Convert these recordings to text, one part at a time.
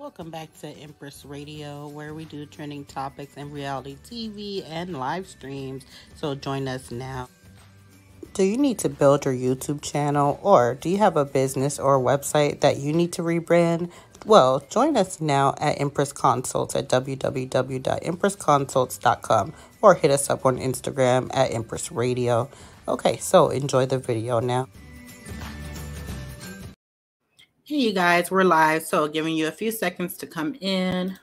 Welcome back to Empress Radio, where we do trending topics and reality TV and live streams. So join us now. Do you need to build your YouTube channel, or do you have a business or website that you need to rebrand? Well, join us now at Empress Consults at www.empressconsults.com or hit us up on Instagram at Empress Radio. Okay, so enjoy the video now. Hey, you guys, we're live, so giving you a few seconds to come in.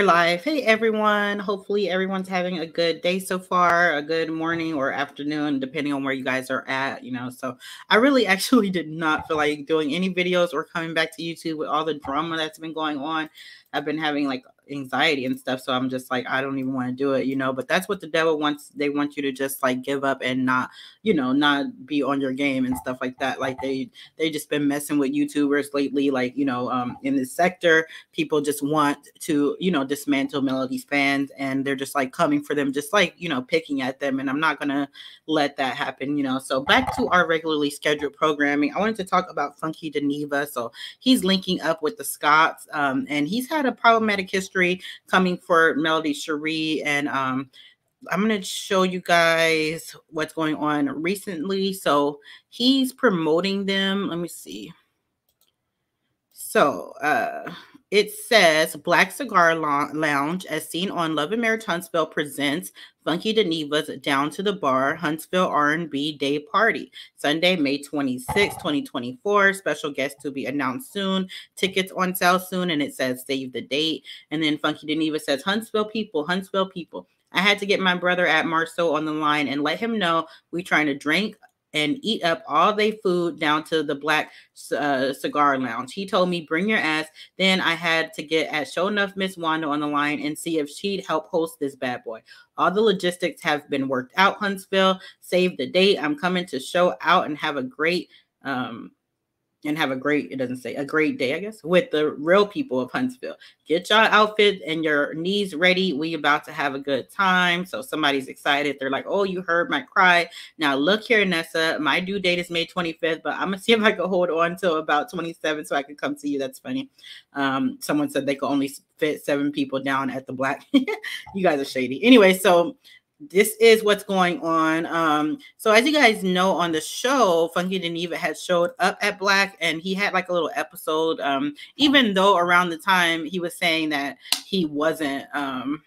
We're live. Hey, everyone. Hopefully, everyone's having a good day so far, a good morning or afternoon, depending on where you guys are at. You know, so I really actually did not feel like doing any videos or coming back to YouTube with all the drama that's been going on. I've been having like anxiety and stuff. So I'm just like, I don't even want to do it, you know. But that's what the devil wants. They want you to just like give up and not, you know, not be on your game and stuff like that. Like they they just been messing with YouTubers lately. Like, you know, um in this sector, people just want to, you know, dismantle Melody's fans and they're just like coming for them, just like, you know, picking at them. And I'm not gonna let that happen, you know. So back to our regularly scheduled programming. I wanted to talk about Funky Dineva. So he's linking up with the Scotts, um, and he's had a problematic history coming for Melody Shari. And um, I'm going to show you guys what's going on recently. So he's promoting them. Let me see. So, uh, it says Black Cigar Lounge, as seen on Love and Marriage Huntsville, presents Funky Dineva's Down to the Bar Huntsville R&B Day Party, Sunday, May 26, 2024. Special guest to be announced soon. Tickets on sale soon, and it says save the date. And then Funky Dineva says Huntsville people, Huntsville people. I had to get my brother at Marsau on the line and let him know we trying to drink and eat up all their food down to the black uh, cigar lounge. He told me, bring your ass. Then I had to get at show enough Miss Wanda on the line and see if she'd help host this bad boy. All the logistics have been worked out, Huntsville. Save the date. I'm coming to show out and have a great um, and have a great, it doesn't say a great day, I guess, with the real people of Huntsville. Get y'all outfit and your knees ready. We about to have a good time. So somebody's excited. They're like, oh, you heard my cry. Now look here, Nessa. My due date is May 25th, but I'm gonna see if I can hold on till about 27 so I can come see you. That's funny. Um, someone said they could only fit seven people down at the black. you guys are shady. Anyway, so this is what's going on. Um, so as you guys know on the show, Funky Dineva had showed up at Black and he had like a little episode. Um, even though around the time he was saying that he wasn't um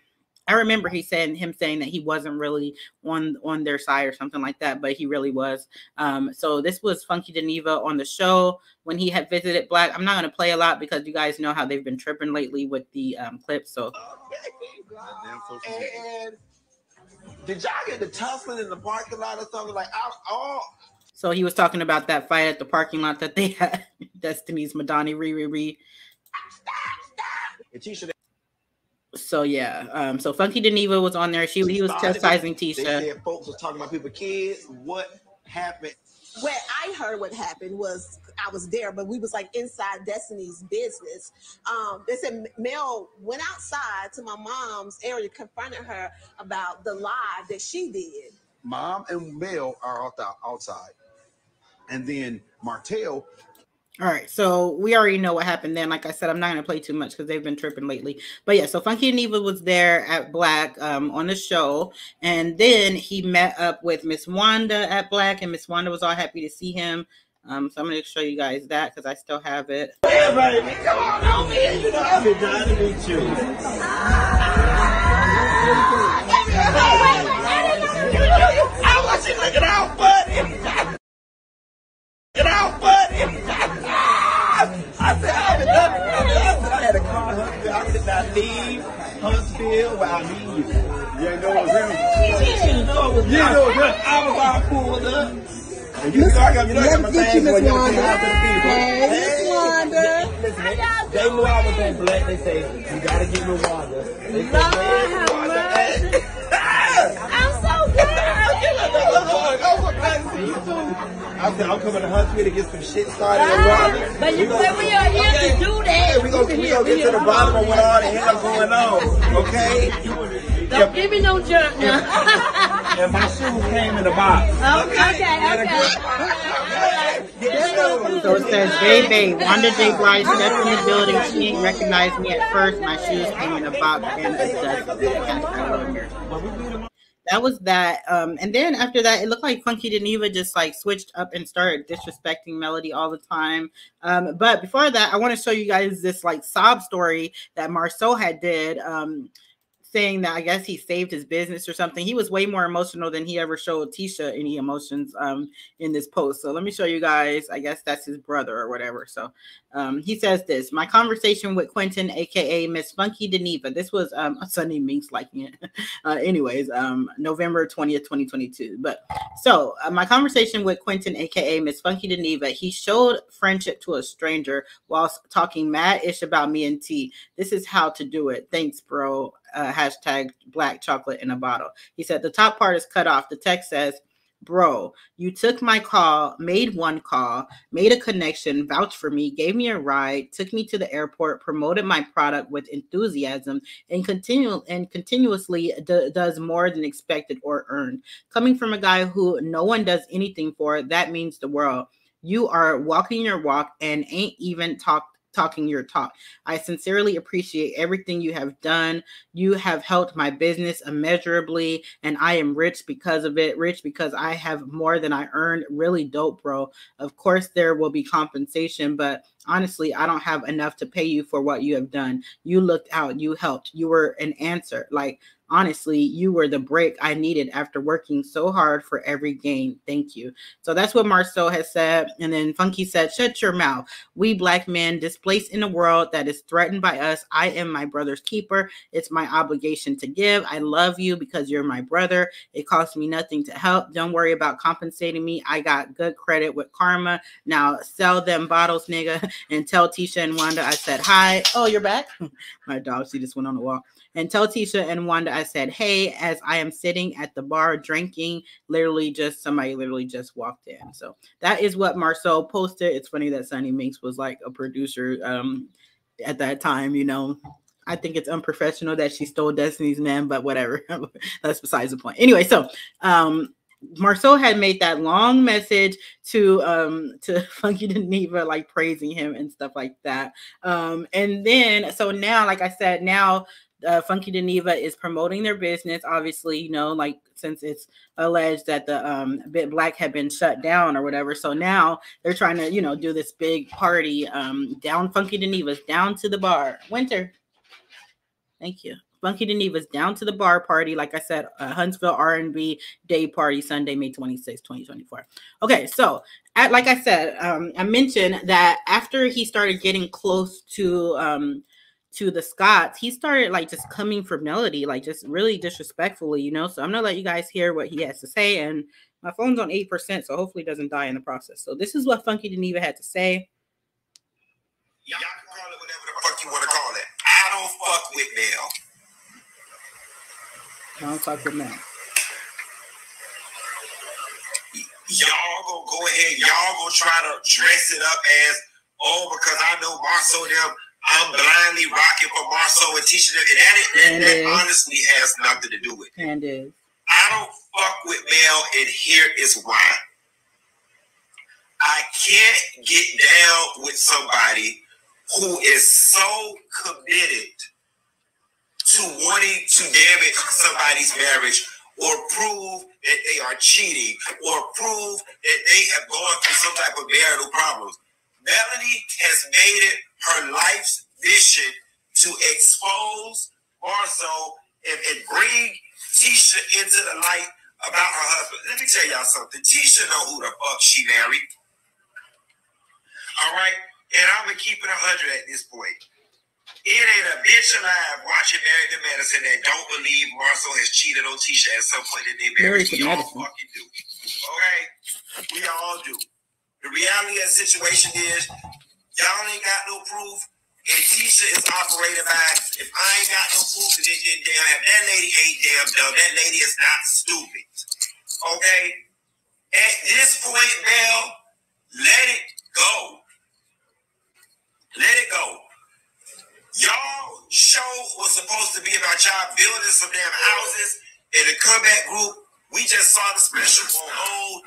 I remember he said him saying that he wasn't really on on their side or something like that, but he really was. Um, so this was Funky Dineva on the show when he had visited Black. I'm not gonna play a lot because you guys know how they've been tripping lately with the um, clips. So. And did y'all get the tussling in the parking lot or something? Like, I, oh. So he was talking about that fight at the parking lot that they had. Destiny's Madani re re re. So yeah, um, so Funky Dineva was on there. She he was chastising Tisha. They said folks were talking about people kids. What happened? What I heard what happened was I was there, but we was like inside Destiny's business. Um, they said Mel went outside to my mom's area, confronted her about the live that she did. Mom and Mel are outside, and then Martell all right, so we already know what happened then. Like I said, I'm not gonna play too much because they've been tripping lately. But yeah, so Funky Dineva was there at Black um, on the show, and then he met up with Miss Wanda at Black, and Miss Wanda was all happy to see him. Um, so I'm gonna show you guys that because I still have it. Hey, baby, come on over. You know I've been trying to meet you. I want you looking out, buddy. Leave Huntsville while me you. You ain't know it was him. You know it was him. You know it. I was all pulled up. And you know I got, you know I got my Let's things you, for Miss you. Wanda. Out to the people. Hey, Miss Wanda. Listen, they, they knew I was on black. They say, you gotta get me Wanda. They said, Lord have Wanda." mercy. I'm so glad. I'm so glad to see you too. I said, I'm coming to Huntsville to get some shit started ah, at Wanda. But you We said gonna- we are here to do that. Yeah, we gonna, we gonna get to the bottom of what all the hell going on, okay? Don't give me no junk now. And my shoes came in the box. okay, okay. So it says, Bay Bay, Wanda J. Blige stepped in the building. She didn't recognize me at first. My shoes came in a box and a dust. That was that. Um, and then after that, it looked like Funky Dineva just like switched up and started disrespecting Melody all the time. Um, but before that, I want to show you guys this like sob story that Marsau had did. Um, saying that I guess he saved his business or something. He was way more emotional than he ever showed Tisha any emotions um, in this post. So let me show you guys. I guess that's his brother or whatever. So um, he says this My conversation with Quentin, aka Miss Funky Dineva. This was um, Sunday Minks liking it. uh, anyways, um, November 20th, 2022. But so uh, my conversation with Quentin, aka Miss Funky Dineva, he showed friendship to a stranger whilst talking mad ish about me and T. This is how to do it. Thanks, bro uh, hashtag black chocolate in a bottle. He said the top part is cut off. The text says, Bro, you took my call, made one call, made a connection, vouched for me, gave me a ride, took me to the airport, promoted my product with enthusiasm, and continue and continuously d- does more than expected or earned. Coming from a guy who no one does anything for, that means the world. You are walking your walk and ain't even talk talking your talk. I sincerely appreciate everything you have done. You have helped my business immeasurably, and I am rich because of it. Rich because I have more than I earned. Really dope, bro. Of course, there will be compensation, but honestly, I don't have enough to pay you for what you have done. You looked out, you helped, you were an answer. Like, honestly, you were the break I needed after working so hard for every gain. Thank you. So that's what Marsau has said. And then Funky said, Shut your mouth. We black men displaced in a world that is threatened by us. I am my brother's keeper. It's my obligation to give. I love you because you're my brother. It costs me nothing to help. Don't worry about compensating me. I got good credit with karma. Now sell them bottles, nigga, and tell Tisha and Wanda I said hi. Oh, you're back? my dog, she just went on the walk and tell Tisha and Wanda I said, hey, as I am sitting at the bar drinking, literally just somebody literally just walked in. So that is what Marsau posted. It's funny that Sunny Minks was like a producer um, at that time, you know. I think it's unprofessional that she stole Destiny's Man, but whatever. That's besides the point. Anyway, so um Marsau had made that long message to um to Funky Dineva, like praising him and stuff like that. Um, and then so now, like I said, now uh, Funky Dineva is promoting their business. Obviously, you know, like since it's alleged that the um Bit Black had been shut down or whatever. So now they're trying to, you know, do this big party. Um, down Funky Dineva's down to the bar. Winter. Thank you. Funky Dineva's down to the bar party. Like I said, uh, Huntsville R&B Day Party Sunday, May 26, 2024. Okay, so at, like I said, um, I mentioned that after he started getting close to um, to the Scotts, he started like just coming for Melody, like just really disrespectfully, you know. So I'm gonna let you guys hear what he has to say. And my phone's on 8%, so hopefully it doesn't die in the process. So this is what Funky Dineva had to say. Y'all can call it whatever the fuck you want to call it. I don't fuck with Mel. I don't talk with Mel. Y'all gonna go ahead. Y'all gonna try to dress it up as oh because I know Marsau them. I'm blindly rocking for Marsau and Tisha them. And that, that, And honestly has nothing to do with it. And is I don't fuck with Mel, and here is why. I can't get down with somebody who is so committed to wanting to damage somebody's marriage or prove that they are cheating or prove that they have gone through some type of marital problems. Melanie has made it her life's mission to expose Marsau and, and bring Tisha into the light about her husband. Let me tell y'all something. Tisha know who the fuck she married. All right? And I'm going to keep it 100 at this point. It ain't a bitch alive watching Married to Medicine that don't believe Marsau has cheated on Tisha at some point in their marriage. We all fucking do. Okay? We all do. The reality of the situation is y'all ain't got no proof. And Tisha is operated by if I ain't got no proof, then, then damn, that lady ain't damn dumb. That lady is not stupid. Okay? At this point, Bell, let it go. Let it go. Y'all show was supposed to be about y'all building some damn houses in the comeback group. We just saw the special on hold.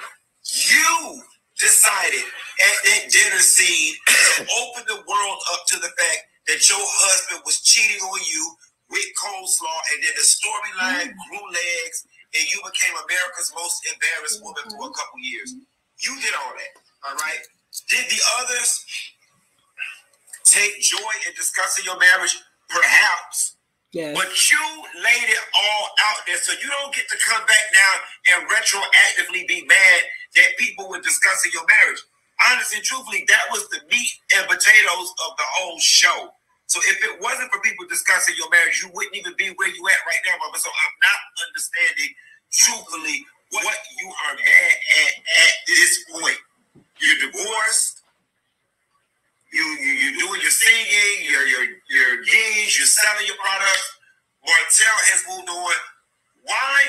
You decided at that dinner scene to open the world up to the fact that your husband was cheating on you with coleslaw, and then the storyline mm-hmm. grew legs, and you became America's most embarrassed woman for a mm-hmm. couple years. You did all that, all right? Did the others take joy in discussing your marriage? Perhaps. Yes. But you laid it all out there, so you don't get to come back now and retroactively be mad that people were discussing your marriage. Honestly, truthfully, that was the meat and potatoes of the whole show. So if it wasn't for people discussing your marriage, you wouldn't even be where you at right now, Mama. So I'm not understanding truthfully what you are mad at at this point. You're divorced. You you you doing your singing, your your your gigs, you're selling your products. Martell has moved on. Why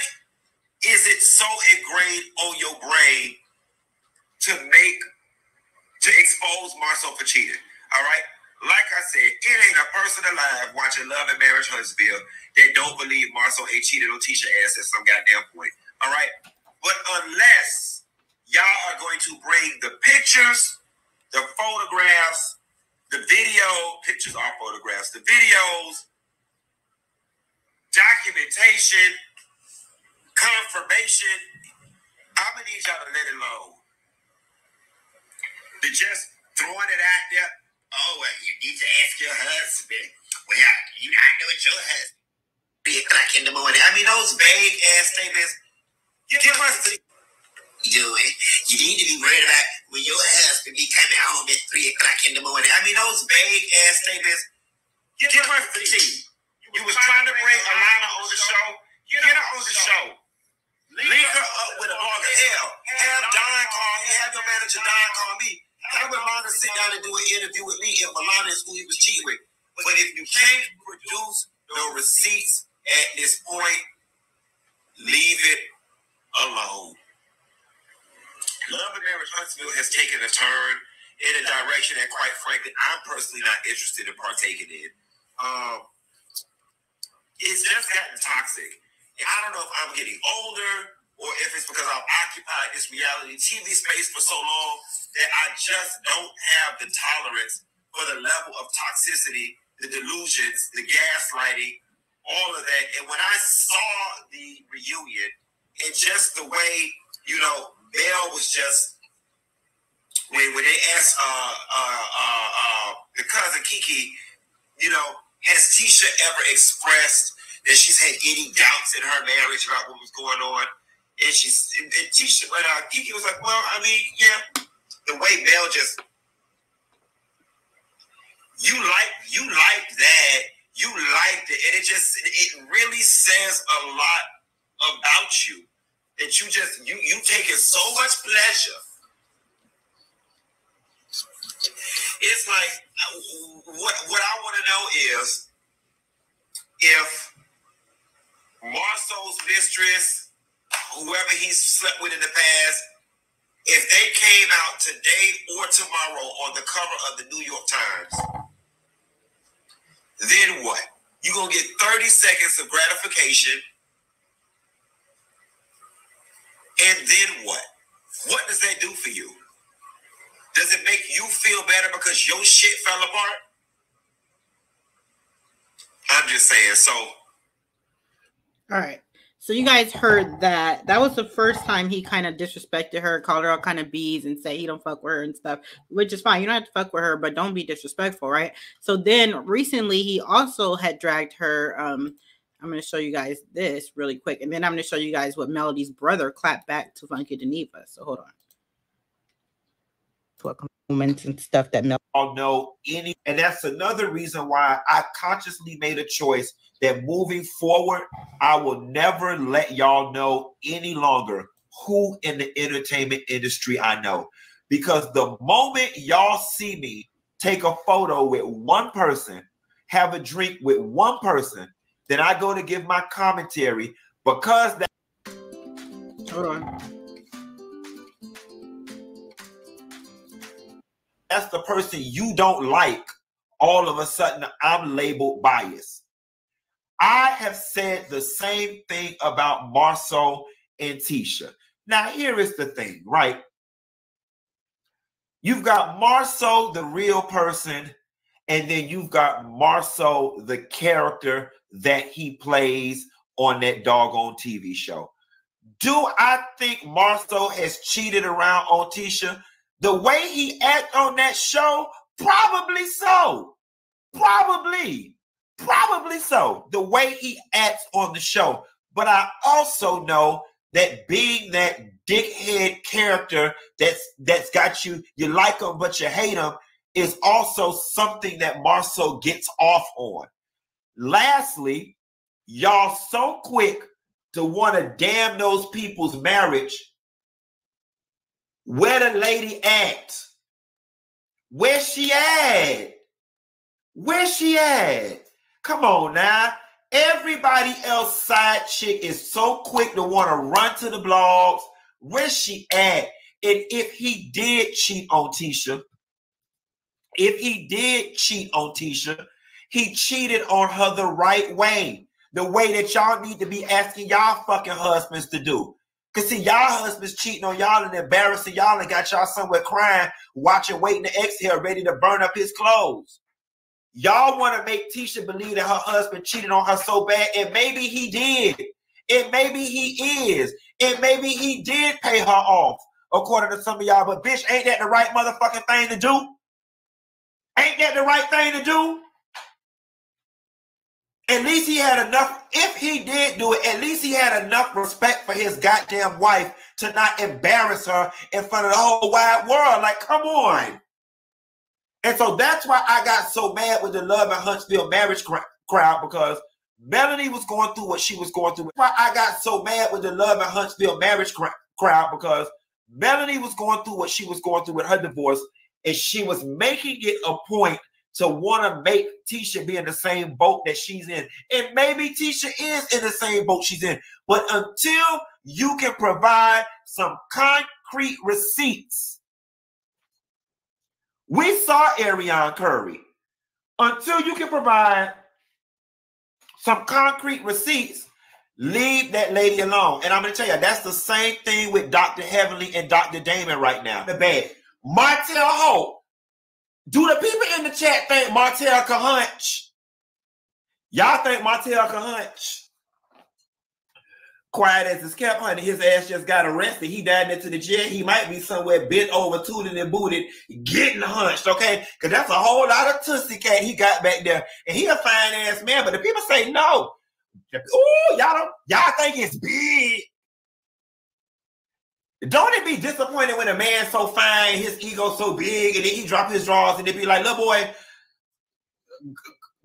is it so ingrained on your brain to make to expose Marsau for cheating? All right. Like I said, it ain't a person alive watching Love and Marriage Huntsville that don't believe Marsau ain't cheated on Tisha ass at some goddamn point. All right. But unless y'all are going to bring the pictures, the photographs, the video, pictures are photographs, the videos, documentation, confirmation, I'm gonna need y'all to let it alone. To just throwing it out there. Oh, well, you need to ask your husband. Well, you not know what your husband. Three o'clock in the morning. I mean, those vague ass statements. You give us the doing. You need to be worried about when your husband be coming home at three o'clock in the morning. I mean, those vague ass statements. Give us the tea. You was trying to bring Alana on the show. Get her on the show. Link her up with a blogger. Hell, have Don call me. Have your manager Don call me. Have Alana sit down and do an interview with me if Alana is who he was cheating with. But if you can't produce no receipts at this point, leave it alone. Love and Marriage Huntsville has taken a turn in a direction that, quite frankly, I'm personally not interested in partaking in. Um, it's just gotten toxic. I don't know if I'm getting older or if it's because I've occupied this reality TV space for so long that I just don't have the tolerance for the level of toxicity, the delusions, the gaslighting, all of that. And when I saw the reunion and just the way, you know, Belle was just when when they asked uh uh uh, uh the cousin Kiki, you know, has Tisha ever expressed that she's had any doubts in her marriage about what was going on? And she's and, and Tisha, but uh, Kiki was like, well, I mean, yeah, the way Belle just you like you like that, you liked it, and it just it really says a lot about you that you just you you taking so much pleasure. It's like uh, what what I want to know is if Marsau's mistress, whoever he's slept with in the past, if they came out today or tomorrow on the cover of the New York Times, then what? You're gonna get 30 seconds of gratification. And then what? What does that do for you? Does it make you feel better because your shit fell apart? I'm just saying. So All right. So you guys heard that. That was the first time he kind of disrespected her, called her all kind of bees, and say he don't fuck with her and stuff, which is fine. You don't have to fuck with her, but don't be disrespectful, right? So then recently he also had dragged her. Um, I'm gonna show you guys this really quick, and then I'm gonna show you guys what Melody's brother clapped back to Funky Dineva. So hold on. What comments and stuff that Mel y'all know any and that's another reason why I consciously made a choice that moving forward I will never let y'all know any longer who in the entertainment industry I know because the moment y'all see me take a photo with one person have a drink with one person then I go to give my commentary because that hold on. that's the person you don't like, all of a sudden I'm labeled biased. I have said the same thing about Marsau and Tisha. Now, here is the thing, right? You've got Marsau, the real person, and then you've got Marsau, the character that he plays on that doggone TV show. Do I think Marsau has cheated around on Tisha? The way he act on that show, probably so. Probably. Probably so. The way he acts on the show. But I also know that being that dickhead character that's that's got you, you like him but you hate him, is also something that Marsau gets off on. Lastly, y'all so quick to want to damn those people's marriage where the lady at? Where she at? Where she at? Come on now. Everybody else side chick is so quick to want to run to the blogs. Where's she at? And if he did cheat on Tisha, if he did cheat on Tisha, he cheated on her the right way. The way that y'all need to be asking y'all fucking husbands to do. Cause see, y'all husbands cheating on y'all and embarrassing y'all and got y'all somewhere crying, watching, waiting to exhale, ready to burn up his clothes. Y'all want to make Tisha believe that her husband cheated on her so bad, and maybe he did. And maybe he is. And maybe he did pay her off, according to some of y'all. But bitch, ain't that the right motherfucking thing to do? Ain't that the right thing to do? At least he had enough. If he did do it, at least he had enough respect for his goddamn wife to not embarrass her in front of the whole wide world. Like, come on. And so that's why I got so mad with the Love and Huntsville marriage cr- crowd because Melanie was going through what she was going through. That's why I got so mad with the Love and Huntsville marriage cr- crowd because Melanie was going through what she was going through with her divorce, and she was making it a point to want to make Tisha be in the same boat that she's in. And maybe Tisha is in the same boat she's in. But until you can provide some concrete receipts, we saw Arionne Curry. Until you can provide some concrete receipts, leave that lady alone. And I'm going to tell you, that's the same thing with Dr. Heavenly and Dr. Damon right now. The bad. Martell Hope do the people in the chat think Martell can hunch? Y'all think Martell can hunch? Quiet as his kept hunting, his ass just got arrested. He died into the jail. He might be somewhere bent over, tooted and booted, getting hunched, okay? Because that's a whole lot of tussy cat he got back there. And he a fine ass man, but the people say no. Ooh, y'all don't, y'all think it's big. Don't it be disappointed when a man so fine, his ego so big, and then he drop his drawers and they be like, little boy,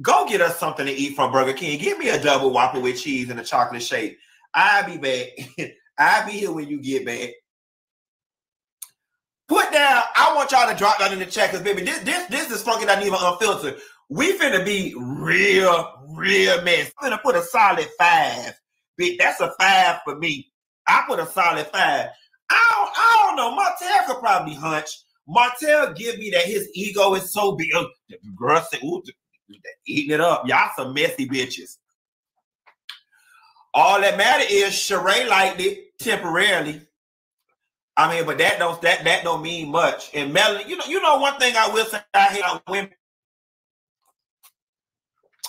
go get us something to eat from Burger King. Give me a double whopper with cheese and a chocolate shake. I'll be back. I'll be here when you get back. Put down, I want y'all to drop that in the chat because baby, this this this is funky not even unfiltered. We finna be real, real mess. I'm gonna put a solid five. Bitch, that's a five for me. I put a solid five. I don't, I don't know. Martell could probably hunch. Martell give me that his ego is so big. Oh, the girl say, ooh, eating it up. Y'all some messy bitches. All that matter is Sheree liked it temporarily. I mean, but that don't that that don't mean much. And Melanie, you know, you know one thing I will say I hate on women.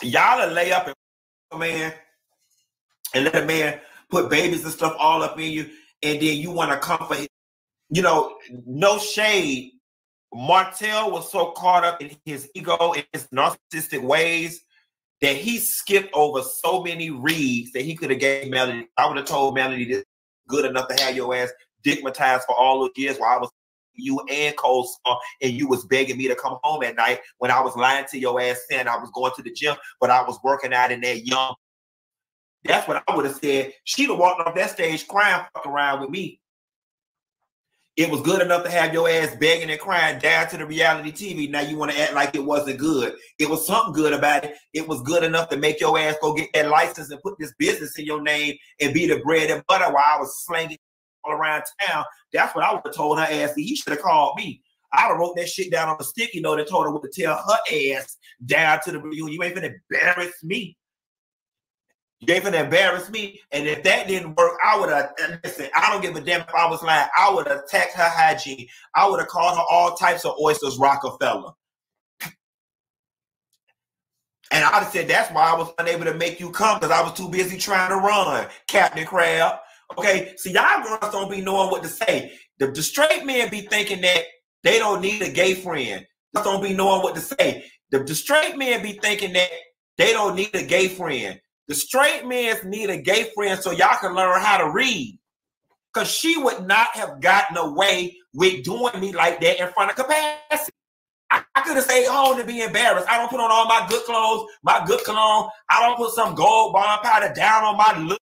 Y'all lay up and man and let a man put babies and stuff all up in you, and then you want to comfort. Him. You know, no shade. Martell was so caught up in his ego and his narcissistic ways that he skipped over so many reads that he could have gave Melody. I would have told Melody this good enough to have your ass digmatized for all those years while I was you and Cole saw, and you was begging me to come home at night when I was lying to your ass saying I was going to the gym, but I was working out in that young. That's what I would have said. She'd have walked off that stage crying fuck around with me. It was good enough to have your ass begging and crying down to the reality TV. Now you want to act like it wasn't good. It was something good about it. It was good enough to make your ass go get that license and put this business in your name and be the bread and butter while I was slanging all around town. That's what I would have told her ass. He should have called me. I'd have wrote that shit down on a sticky note and told her what to tell her ass down to the you. You ain't gonna embarrass me. Ain't gonna embarrass me. And if that didn't work, I would have listen. I don't give a damn if I was lying. I would have attacked her hygiene. I would have called her all types of oysters, Rockefeller. And I'd have said that's why I was unable to make you come because I was too busy trying to run, Captain Crab. Okay, see, y'all girls don't be knowing what to say. The, the straight men be thinking that they don't need a gay friend. Just don't be knowing what to say. The, the straight men be thinking that they don't need a gay friend. The straight men need a gay friend so y'all can learn how to read. Because she would not have gotten away with doing me like that in front of capacity. I, I could have stayed home to be embarrassed. I don't put on all my good clothes, my good cologne. I don't put some gold bomb powder down on my look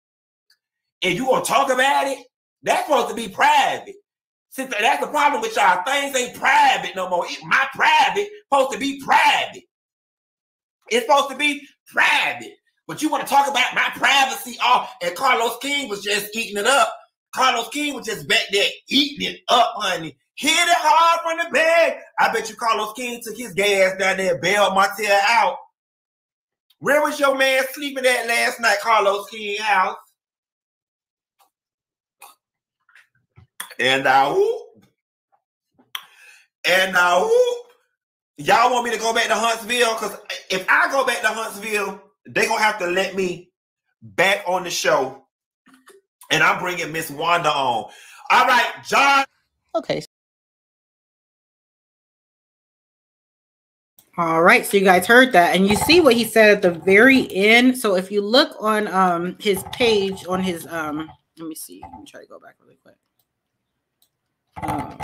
and you gonna talk about it, that's supposed to be private. Since that's the problem with y'all, things ain't private no more. It, my private supposed to be private. It's supposed to be private. But you want to talk about my privacy Oh, and Carlos King was just eating it up. Carlos King was just back there eating it up, honey. Hit it hard from the bag. I bet you Carlos King took his gas down there, bailed Martell out. Where was your man sleeping at last night, Carlos King house? And now, and now, y'all want me to go back to Huntsville? Because if I go back to Huntsville, they gonna have to let me back on the show, and I'm bringing Miss Wanda on. All right, John. Okay. All right, so you guys heard that, and you see what he said at the very end. So if you look on um his page on his um, let me see. Let me try to go back really quick. Um,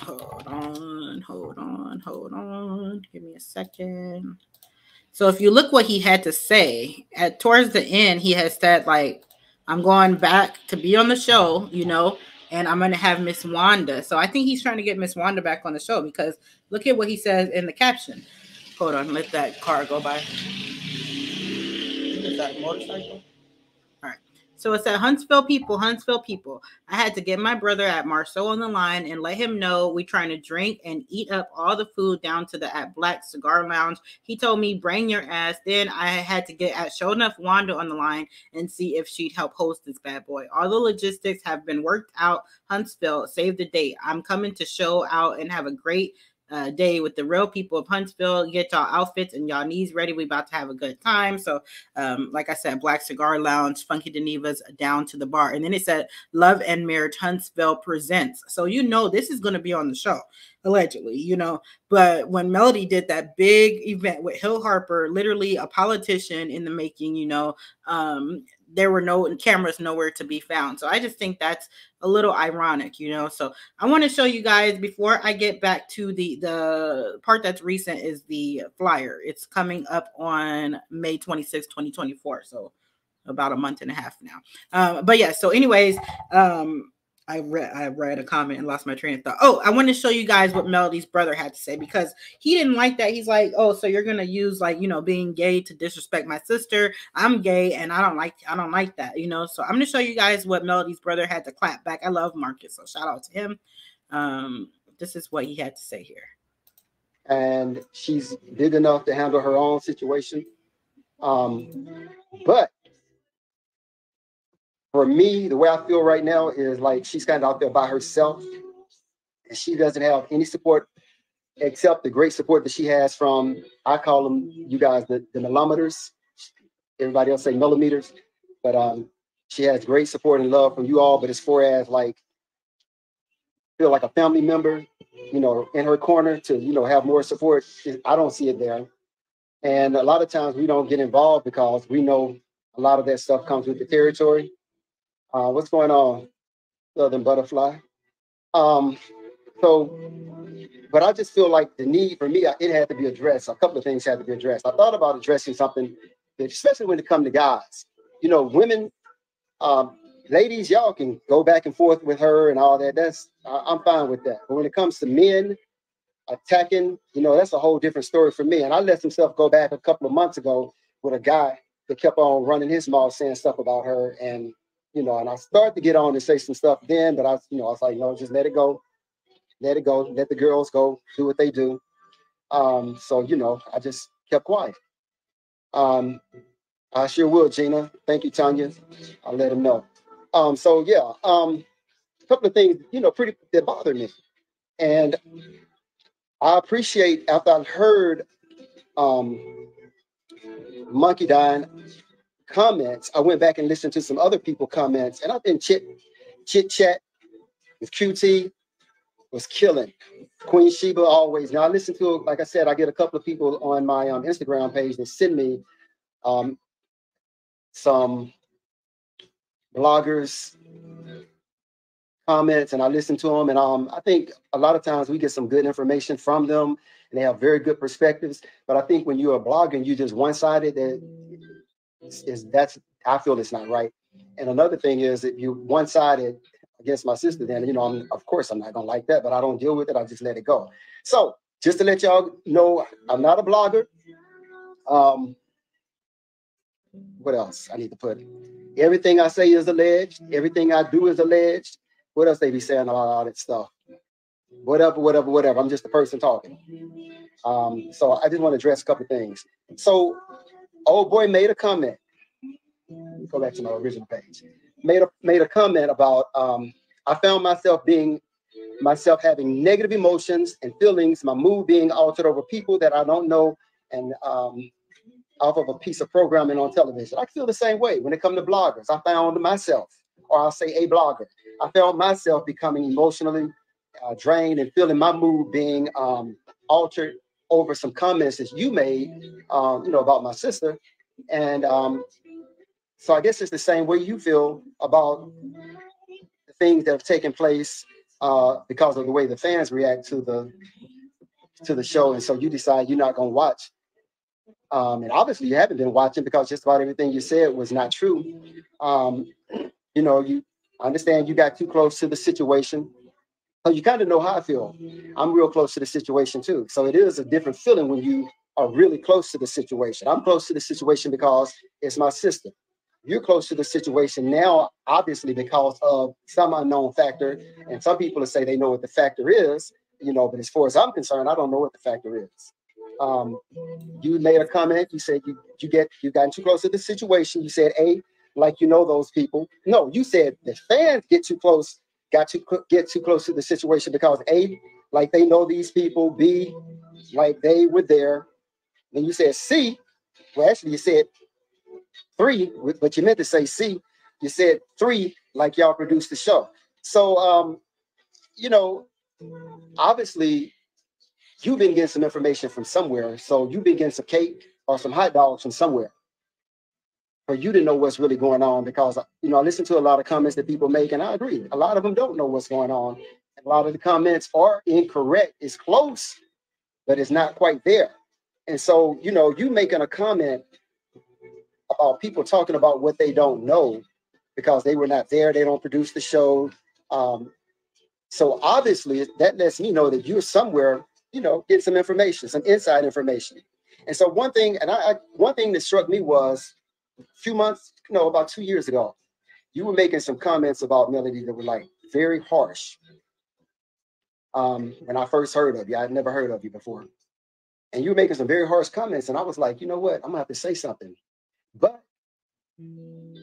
hold on, hold on, hold on. Give me a second. So if you look what he had to say at towards the end, he has said like, "I'm going back to be on the show," you know, and I'm going to have Miss Wanda. So I think he's trying to get Miss Wanda back on the show because look at what he says in the caption. Hold on, let that car go by. Is that motorcycle? So it said, Huntsville people, Huntsville people. I had to get my brother at Marsau on the line and let him know we trying to drink and eat up all the food down to the at Black Cigar Lounge. He told me, bring your ass. Then I had to get at Show Enough Wanda on the line and see if she'd help host this bad boy. All the logistics have been worked out. Huntsville, save the date. I'm coming to show out and have a great uh, day with the real people of Huntsville. Get y'all outfits and y'all knees ready. We about to have a good time. So, um, like I said, Black Cigar Lounge, Funky Dineva's down to the bar, and then it said Love and Marriage Huntsville presents. So you know this is going to be on the show allegedly, you know. But when Melody did that big event with Hill Harper, literally a politician in the making, you know, um, there were no cameras nowhere to be found. So I just think that's a little ironic, you know. So I want to show you guys before I get back to the the part that's recent is the flyer. It's coming up on May 26, 2024. So about a month and a half now. Um, but yeah, so anyways, um, I read I read a comment and lost my train of thought. Oh, I want to show you guys what Melody's brother had to say because he didn't like that. He's like, "Oh, so you're gonna use like you know being gay to disrespect my sister? I'm gay and I don't like I don't like that, you know." So I'm gonna show you guys what Melody's brother had to clap back. I love Marcus, so shout out to him. Um, this is what he had to say here. And she's big enough to handle her own situation. Um, but for me, the way I feel right now is like she's kind of out there by herself, and she doesn't have any support except the great support that she has from I call them you guys the, the millimeters. Everybody else say millimeters. but um, she has great support and love from you all. But as far as like feel like a family member, you know, in her corner to you know have more support, I don't see it there. And a lot of times we don't get involved because we know a lot of that stuff comes with the territory. Uh, what's going on, Southern Butterfly? Um, so, but I just feel like the need for me, it had to be addressed. A couple of things had to be addressed. I thought about addressing something, especially when it comes to guys. You know, women, um, ladies, y'all can go back and forth with her and all that. That's I- I'm fine with that. But when it comes to men attacking, you know, that's a whole different story for me. And I let stuff go back a couple of months ago with a guy that kept on running his mouth saying stuff about her. And, you know, and I started to get on and say some stuff then, but I, you know, I was like, no, just let it go. Let it go. Let the girls go do what they do. Um, so, you know, I just kept quiet. Um, I sure will, Gina. Thank you, Tanya. I'll let him know. Um, so yeah, um, a couple of things, you know, pretty that bother me. And I appreciate after I heard um Monkey Dine comments, I went back and listened to some other people comments, and I've been chit chit chat with QT was killing. Queen Sheba always. Now I listen to, like I said, I get a couple of people on my um, Instagram page that send me um, some bloggers comments and I listen to them and um I think a lot of times we get some good information from them and they have very good perspectives but I think when you're a blogger and you just one-sided that is, that's I feel it's not right and another thing is if you one-sided against my sister then you know I'm of course I'm not gonna like that but I don't deal with it I just let it go so just to let y'all know I'm not a blogger um what else I need to put everything I say is alleged everything I do is alleged what else they be saying about all that stuff? Whatever, whatever, whatever. I'm just a person talking. Um, so I just want to address a couple things. So old boy made a comment. Go back to my original page. Made a made a comment about um, I found myself being myself having negative emotions and feelings, my mood being altered over people that I don't know, and um, off of a piece of programming on television. I feel the same way when it comes to bloggers. I found myself, or I'll say a blogger. I found myself becoming emotionally uh, drained and feeling my mood being um, altered over some comments that you made, um, you know, about my sister. And um, so I guess it's the same way you feel about the things that have taken place uh, because of the way the fans react to the to the show. And so you decide you're not going to watch. Um, and obviously you haven't been watching because just about everything you said was not true. Um, you know, you I understand you got too close to the situation. So you kind of know how I feel. I'm real close to the situation too. So it is a different feeling when you are really close to the situation. I'm close to the situation because it's my sister. You're close to the situation now, obviously, because of some unknown factor. And some people say they know what the factor is, you know, but as far as I'm concerned, I don't know what the factor is. Um, you made a comment, you said you you get you got too close to the situation. You said, A, like you know those people. No, you said the fans get too close, got to get too close to the situation because A, like they know these people, B, like they were there. Then you said C, well, actually you said three, but you meant to say C. You said three, like y'all produced the show. So um, you know, obviously you've been getting some information from somewhere. So you've been getting some cake or some hot dogs from somewhere for you to know what's really going on because you know I listen to a lot of comments that people make and I agree a lot of them don't know what's going on. A lot of the comments are incorrect it's close but it's not quite there. And so you know you making a comment about people talking about what they don't know because they were not there they don't produce the show um, so obviously that lets me know that you're somewhere you know getting some information some inside information. And so one thing and I, I one thing that struck me was a few months, no, about two years ago, you were making some comments about Melody that were like very harsh. Um, when I first heard of you, I'd never heard of you before. And you were making some very harsh comments, and I was like, you know what, I'm gonna have to say something. But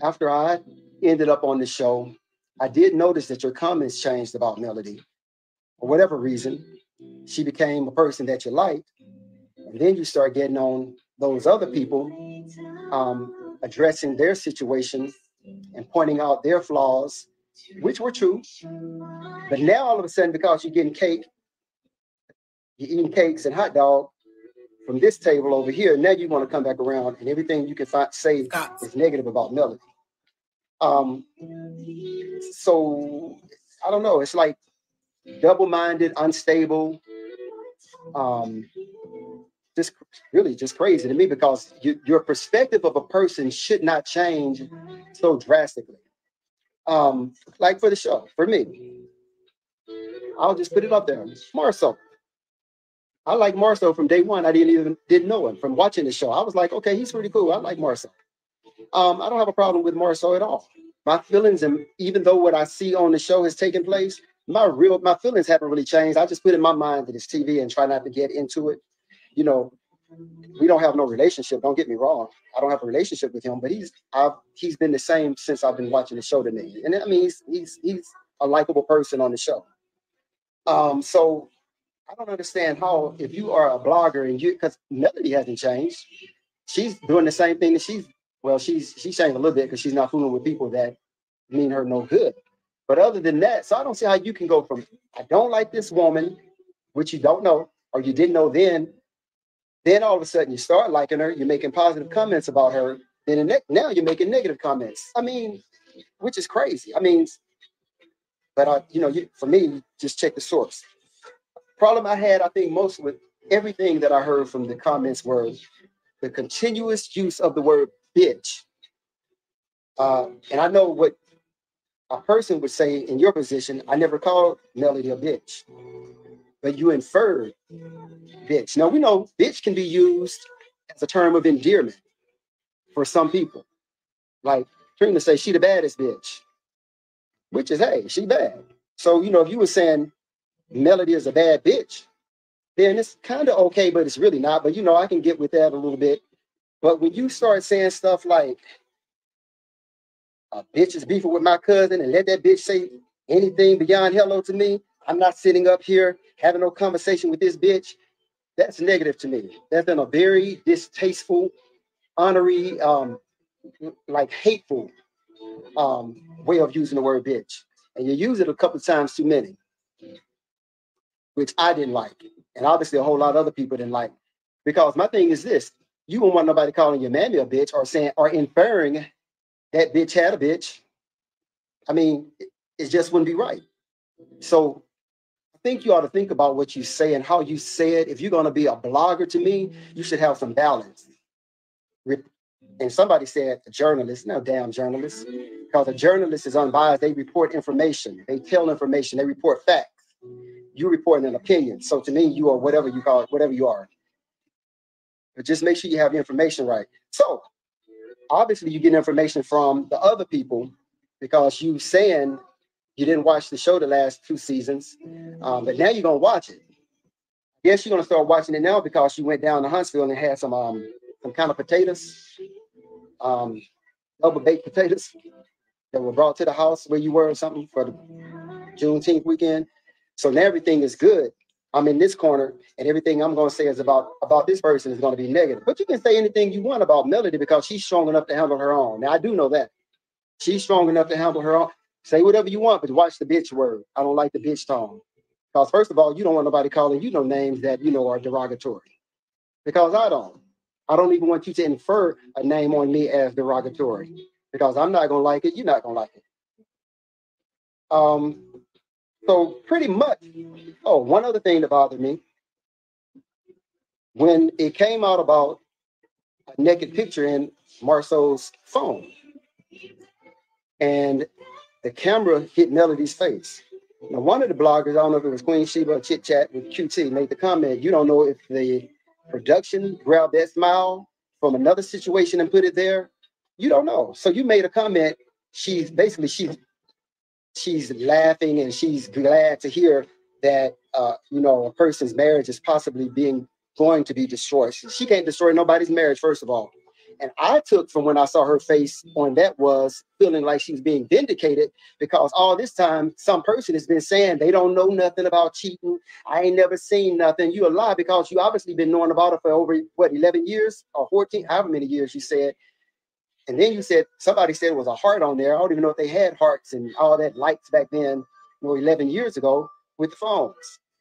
after I ended up on the show, I did notice that your comments changed about Melody. For whatever reason, she became a person that you liked. And then you start getting on those other people um, addressing their situation and pointing out their flaws, which were true. But now all of a sudden, because you're getting cake, you're eating cakes and hot dog from this table over here, now you want to come back around and everything you can find, say is negative about Melody. Um, so I don't know. It's like double-minded, unstable, um, just really just crazy to me because you, your perspective of a person should not change so drastically. Um, like for the show, for me, I'll just put it up there. Marcel. I like Marcel from day one. I didn't even didn't know him from watching the show. I was like, okay, he's pretty cool. I like Marcel. Um, I don't have a problem with Marcel at all. My feelings, and even though what I see on the show has taken place, my real my feelings haven't really changed. I just put in my mind that it's TV and try not to get into it. You know, we don't have no relationship. Don't get me wrong. I don't have a relationship with him, but he's I've he's been the same since I've been watching the show to me. And I mean, he's he's he's a likable person on the show. Um, so I don't understand how if you are a blogger and you because Melody hasn't changed, she's doing the same thing that she's well, she's she's changed a little bit because she's not fooling with people that mean her no good. But other than that, so I don't see how you can go from I don't like this woman, which you don't know or you didn't know then, then all of a sudden you start liking her, you're making positive comments about her. Then the now you're making negative comments. I mean, which is crazy. I mean, but I, you know, you, for me, just check the source. Problem I had, I think, most with everything that I heard from the comments were the continuous use of the word bitch. Uh, and I know what a person would say in your position. I never called Melody a bitch, but you inferred bitch. Now we know bitch can be used as a term of endearment for some people. Like Trina say she the baddest bitch, which is hey, she bad. So you know if you were saying Melody is a bad bitch, then it's kind of okay, but it's really not. But you know I can get with that a little bit. But when you start saying stuff like a bitch is beefing with my cousin and let that bitch say anything beyond hello to me, I'm not sitting up here having no conversation with this bitch. That's negative to me. That's been a very distasteful, honorary, um, like hateful um, way of using the word bitch. And you use it a couple times too many, which I didn't like. And obviously a whole lot of other people didn't like. Because my thing is this you don't want nobody calling your mammy a bitch or saying or inferring that bitch had a bitch. I mean, it, it just wouldn't be right. So think you ought to think about what you say and how you say it. If you're going to be a blogger to me, you should have some balance. And somebody said a journalist, no damn journalist, because a journalist is unbiased. They report information, they tell information, they report facts. You report an opinion. So to me, you are whatever you call it, whatever you are. But just make sure you have the information right. So obviously you get information from the other people because you saying you didn't watch the show the last two seasons, um, but now you're gonna watch it. Yes, you're gonna start watching it now because you went down to Huntsville and had some um some kind of potatoes, um, double baked potatoes that were brought to the house where you were or something for the Juneteenth weekend. So now everything is good. I'm in this corner, and everything I'm to say is about about this person is to be negative. But you can say anything you want about Melody because she's strong enough to handle her own. Now I do know that she's strong enough to handle her own. Say whatever you want, but watch the bitch word. I don't like the bitch tone because first of all, you don't want nobody calling you no names that you know are derogatory. Because I don't. I don't even want you to infer a name on me as derogatory because I'm not gonna like it. You're not gonna like it. Um, so pretty much. Oh, one other thing that bothered me when it came out about a naked picture in Marsau's phone, and the camera hit Melody's face. Now, one of the bloggers, I don't know if it was Queen Sheba or Chit Chat with QT, made the comment, you don't know if the production grabbed that smile from another situation and put it there. You don't know. So you made a comment. She's basically she's she's laughing and she's glad to hear that uh, you know a person's marriage is possibly being going to be destroyed. She, she can't destroy nobody's marriage, first of all. And I took from when I saw her face on that was feeling like she was being vindicated because all this time some person has been saying they don't know nothing about cheating. I ain't never seen nothing. You a lie because you obviously been knowing about it for over what 11 years or 14, however many years you said. And then you said somebody said it was a heart on there. I don't even know if they had hearts and all that lights back then, you know, 11 years ago with the phones.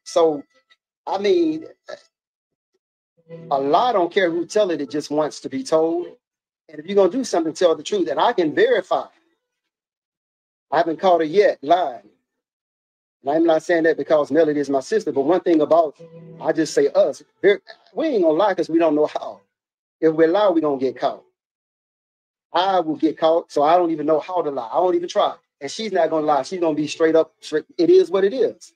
So, I mean, a lot don't care who tell it, it just wants to be told. And if you're gonna do something, tell the truth. And I can verify. I haven't caught her yet lying. And I'm not saying that because Melody is my sister, but one thing about I just say us, we ain't gonna lie because we don't know how. If we lie, we're gonna get caught. I will get caught, so I don't even know how to lie. I won't even try. And she's not gonna lie. She's gonna be straight up. Straight. It is what it is.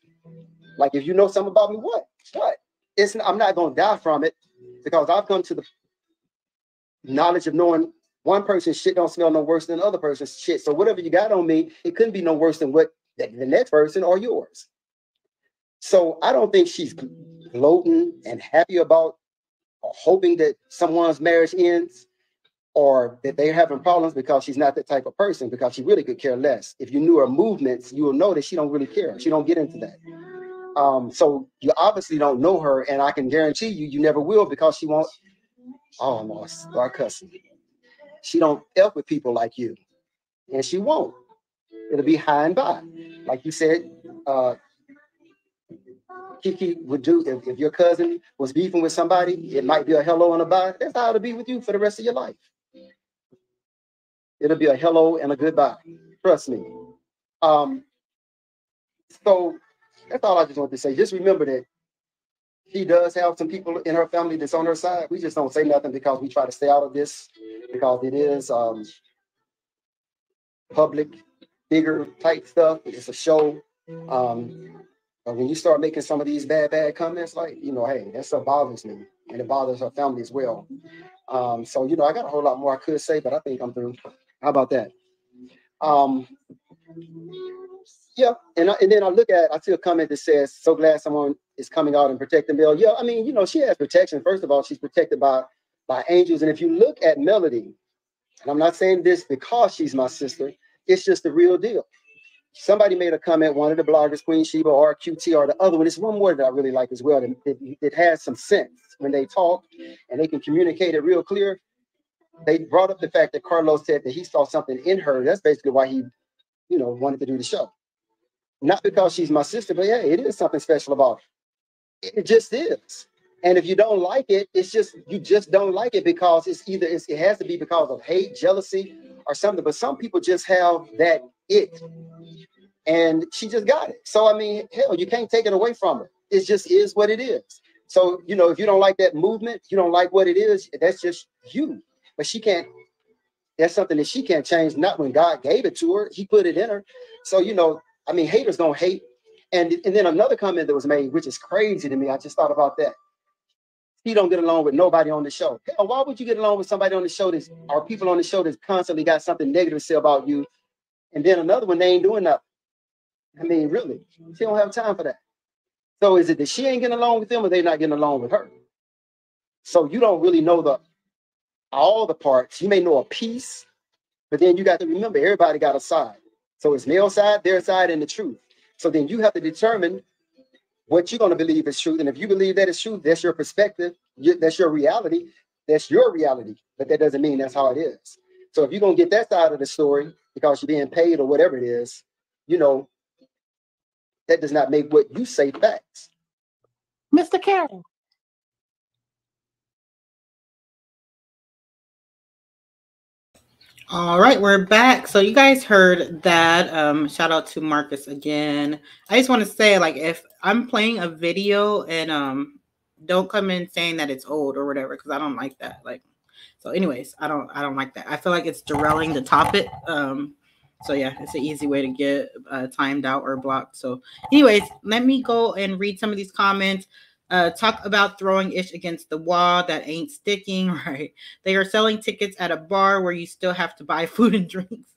Like if you know something about me, what? What? It's I'm not gonna die from it because I've come to the knowledge of knowing one person's shit don't smell no worse than the other person's shit. So whatever you got on me, it couldn't be no worse than what the the next person or yours. So I don't think she's gloating and happy about or hoping that someone's marriage ends or that they're having problems because she's not that type of person because she really could care less. If you knew her movements, you will know that she don't really care. She don't get into that. Um, so you obviously don't know her, and I can guarantee you, you never will because she won't. Oh, gonna start cussing. She don't help with people like you, and she won't. It'll be high and by, like you said. Uh, Kiki would do if, if your cousin was beefing with somebody, it might be a hello and a bye. That's how it'll be with you for the rest of your life. It'll be a hello and a goodbye. Trust me. Um, so that's all I just want to say. Just remember that she does have some people in her family that's on her side. We just don't say nothing because we try to stay out of this because it is um, public, bigger type stuff. It's a show. Um, when you start making some of these bad, bad comments, like, you know, hey, that stuff bothers me and it bothers her family as well. Um, so, you know, I got a whole lot more I could say, but I think I'm through. How about that? Um, yeah, and I, and then I look at I see a comment that says, "So glad someone is coming out and protecting Bill." Yeah, I mean, you know, she has protection. First of all, she's protected by by angels, and if you look at Melody, and I'm not saying this because she's my sister, it's just the real deal. Somebody made a comment, one of the bloggers, Queen Sheba or QT, or the other one. It's one more that I really like as well. That it, it has some sense when they talk and they can communicate it real clear. They brought up the fact that Carlos said that he saw something in her. That's basically why he, you know, wanted to do the show. Not because she's my sister, but yeah, it is something special about it. It just is. And if you don't like it, it's just you just don't like it because it's either it's, it has to be because of hate, jealousy, or something. But some people just have that it, and she just got it. So I mean, hell, you can't take it away from her. It just is what it is. So you know, if you don't like that movement, you don't like what it is. That's just you. But she can't. That's something that she can't change. Not when God gave it to her, He put it in her. So you know, I mean, haters gonna hate. And and then another comment that was made, which is crazy to me. I just thought about that. He don't get along with nobody on the show. Hell, why would you get along with somebody on the show that's or people on the show that's constantly got something negative to say about you? And then another one, they ain't doing nothing. I mean, really, she don't have time for that. So is it that she ain't getting along with them or they not getting along with her? So you don't really know the all the parts. You may know a piece, but then you got to remember everybody got a side. So it's male side, their side, and the truth. So then you have to determine what you're going to believe is truth. And if you believe that is true, that's your perspective. That's your reality. That's your reality. But that doesn't mean that's how it is. So if you're going to get that side of the story because you're being paid or whatever it is, you know, that does not make what you say facts. Mr. Carroll. All right, we're back. So you guys heard that. Um, shout out to Marcus again. I just want to say, like, if I'm playing a video and um, don't come in saying that it's old or whatever, because I don't like that. Like, so, anyways, I don't, I don't like that. I feel like it's derailing the topic. Um, so yeah, it's an easy way to get uh, timed out or blocked. So, anyways, let me go and read some of these comments. Uh, talk about throwing ish against the wall that ain't sticking, right? They are selling tickets at a bar where you still have to buy food and drinks.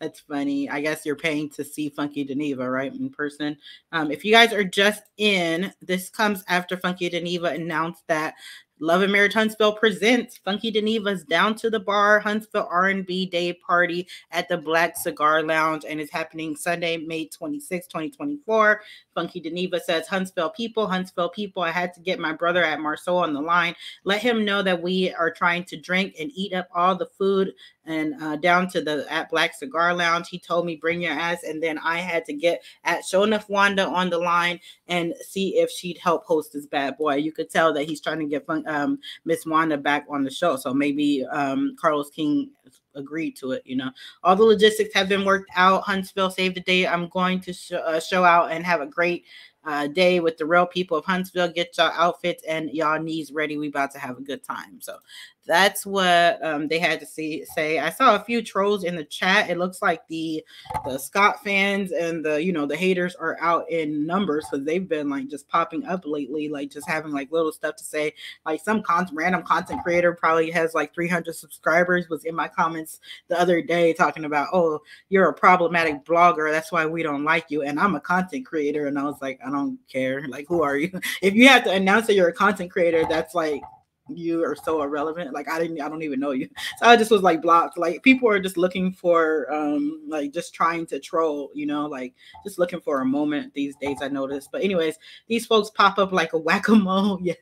That's funny. I guess you're paying to see Funky Dineva, right? In person. Um, if you guys are just in, this comes after Funky Dineva announced that Love and Marriage Huntsville presents Funky Dineva's Down to the Bar Huntsville R&B Day Party at the Black Cigar Lounge and it's happening Sunday, May 26, 2024. Funky Dineva says, Huntsville people, Huntsville people, I had to get my brother at Marsau on the line. Let him know that we are trying to drink and eat up all the food and uh, down to the at Black Cigar Lounge. He told me, bring your ass. And then I had to get at Shonef Wanda on the line and see if she'd help host this bad boy. You could tell that he's trying to get um, Miss Wanda back on the show. So maybe um, Carlos King agreed to it. You know, all the logistics have been worked out. Huntsville save the day. I'm going to sh- uh, show out and have a great uh, day with the real people of Huntsville. Get your outfits and y'all knees ready. We about to have a good time. So that's what um, they had to see, say. I saw a few trolls in the chat. It looks like the the Scott fans and the you know the haters are out in numbers because they've been like just popping up lately, like just having like little stuff to say. Like some con- random content creator probably has like 300 subscribers was in my comments the other day talking about, oh, you're a problematic blogger. That's why we don't like you. And I'm a content creator, and I was like, I don't care. Like, who are you? If you have to announce that you're a content creator, that's like you are so irrelevant. Like I didn't, I don't even know you. So I just was like blocked. Like people are just looking for, um, like just trying to troll, you know, like just looking for a moment these days. I noticed. But anyways, these folks pop up like a whack a mole. Yeah.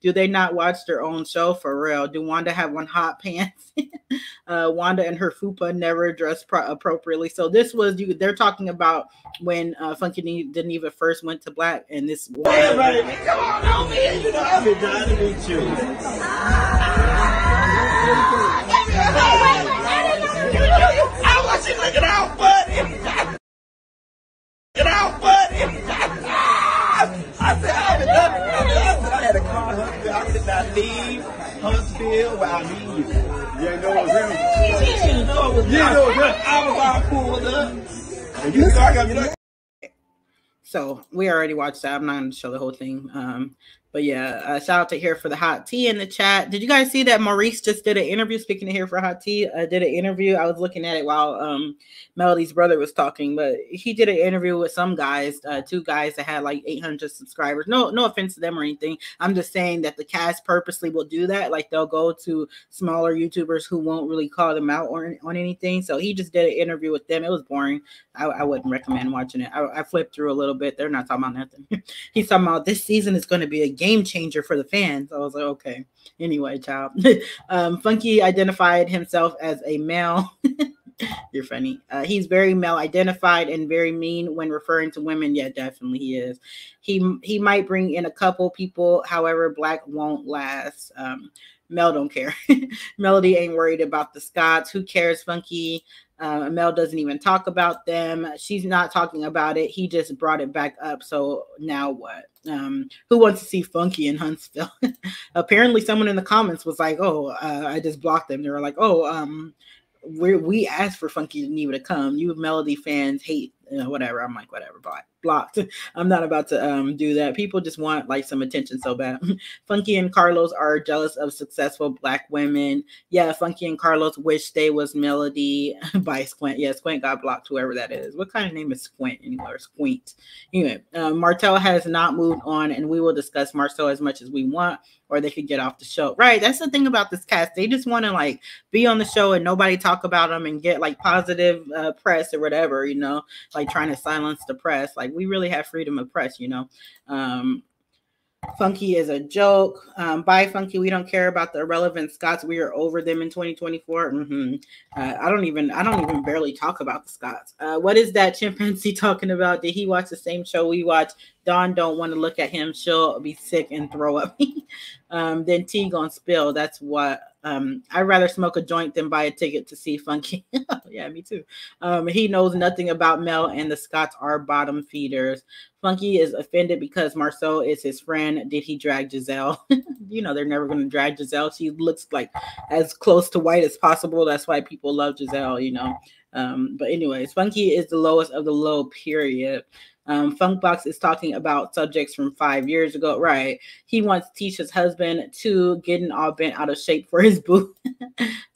Do they not watch their own show for real? Do Wanda have one hot pants? uh, Wanda and her fupa never dressed pro- appropriately. So this was you. They're talking about when uh, Funky Dineva first went to black, and this. Hey, baby, come on, on me. You know I've been dying to meet you. I. Get out, buddy. I said, I've been done. I had a car Huntsville. I did not leave Huntsville where I need you. You ain't know it was. You didn't know it was. I was all pulled up. And you I got me so we already watched that. I'm not going to show the whole thing. Um, but yeah, uh, shout out to here for the hot tea in the chat. Did you guys see that Maurice just did an interview? Speaking of here for hot tea, uh, did an interview. I was looking at it while um, Melody's brother was talking, but he did an interview with some guys, uh, two guys that had like 800 subscribers. No, no offense to them or anything. I'm just saying that the cast purposely will do that. Like they'll go to smaller YouTubers who won't really call them out on, on anything. So he just did an interview with them. It was boring. I, I wouldn't recommend watching it. I, I flipped through a little bit. They're not talking about nothing. He's talking about this season is going to be a game changer for the fans. I was like, okay. Anyway, child. um, Funky identified himself as a male. You're funny. Uh, he's very male identified and very mean when referring to women. Yeah, definitely he is. He he might bring in a couple people, however, black won't last. Um, Mel don't care. Melody ain't worried about the Scotts. Who cares, Funky? Uh, Mel doesn't even talk about them. She's not talking about it. He just brought it back up. So now what? Um, who wants to see Funky in Huntsville? Apparently, someone in the comments was like, "Oh, uh, I just blocked them." They were like, "Oh, um, we we asked for Funky Dineva to come. You Melody fans hate you know, whatever. I'm like, whatever, blocked. blocked. I'm not about to um do that. People just want like some attention so bad. Funky and Carlos are jealous of successful black women. Yeah, Funky and Carlos wish they was Melody by Squint. Yeah, Squint got blocked, whoever that is. What kind of name is Squint anymore? Squint. Anyway, um, Martell has not moved on, and we will discuss Marcel as much as we want, or they could get off the show. Right. That's the thing about this cast. They just want to like be on the show and nobody talk about them and get like positive uh, press or whatever, you know trying to silence the press. Like we really have freedom of press, you know. Um, Funky is a joke. Um, bye, Funky. We don't care about the irrelevant Scotts. We are over them in 2024. Mm-hmm. Uh, I don't even. I don't even barely talk about the Scotts. Uh, what is that chimpanzee talking about? Did he watch the same show we watch? Dawn don't want to look at him. She'll be sick and throw up. um, then tea gonna spill. That's what um, I'd rather smoke a joint than buy a ticket to see Funky. yeah, me too. Um, he knows nothing about Mel, and the Scotts are bottom feeders. Funky is offended because Marsau is his friend. Did he drag Gizelle? you know, they're never going to drag Gizelle. She looks like as close to white as possible. That's why people love Gizelle, you know. Um, but anyways, Funky is the lowest of the low, period. Um, Funkbox is talking about subjects from five years ago. Right. He wants Tisha's husband to getting all bent out of shape for his boo.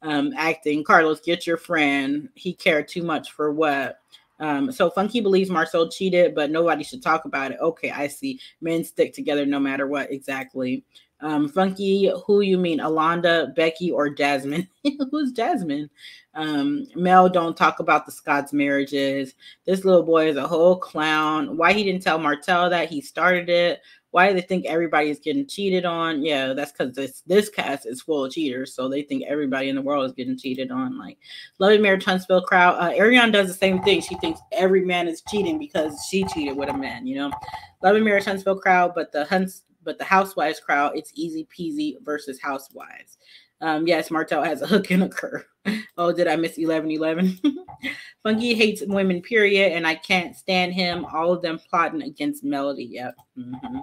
um, acting. Carlos, get your friend. He cared too much for what? Um, so Funky believes Marcel cheated, but nobody should talk about it. Okay, I see. Men stick together no matter what. Exactly. Um, Funky, who you mean, Alonda, Becky, or Jasmine? Who's Jasmine? Um, Mel, don't talk about the Scott's marriages. This little boy is a whole clown. Why he didn't tell Martell that he started it? Why do they think everybody is getting cheated on? Yeah, that's because this this cast is full of cheaters, so they think everybody in the world is getting cheated on. Like Love and Marriage Huntsville crowd, uh, does the same thing. She thinks every man is cheating because she cheated with a man. You know, Love and Marriage Huntsville crowd, but the Hunts, but the Housewives crowd, it's easy peasy versus Housewives. Um, yes, Martell has a hook and a curve. oh, did I miss 1111? Funky hates women, period, and I can't stand him. All of them plotting against Melody. Yep. Mm-hmm.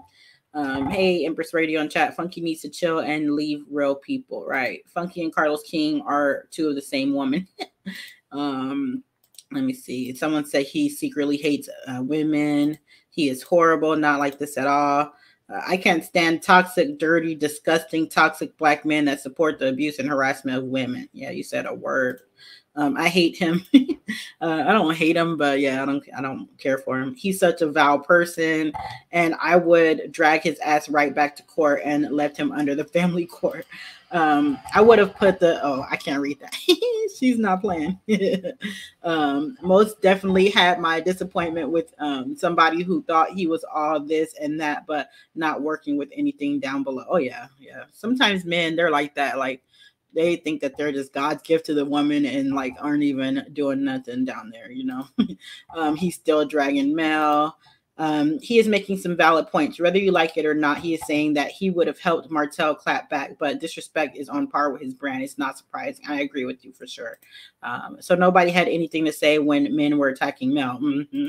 Um, hey, Empress Radio and chat. Funky needs to chill and leave real people. Right. Funky and Carlos King are two of the same woman. um, let me see. Someone said he secretly hates uh, women. He is horrible, not like this at all. Uh, I can't stand toxic, dirty, disgusting, toxic black men that support the abuse and harassment of women. Yeah, you said a word. Um, I hate him. uh, I don't hate him, but yeah, I don't. I don't care for him. He's such a vile person, and I would drag his ass right back to court and left him under the family court. Um, I would have put the. Oh, I can't read that. She's not playing. um, most definitely had my disappointment with um, somebody who thought he was all this and that, but not working with anything down below. Oh yeah, yeah. Sometimes men they're like that. Like they think that they're just God's gift to the woman and like aren't even doing nothing down there, you know. um, he's still dragging Mel. Um, he is making some valid points. Whether you like it or not, he is saying that he would have helped Martell clap back, but disrespect is on par with his brand. It's not surprising. I agree with you for sure. Um, so nobody had anything to say when men were attacking Mel. Mm-hmm.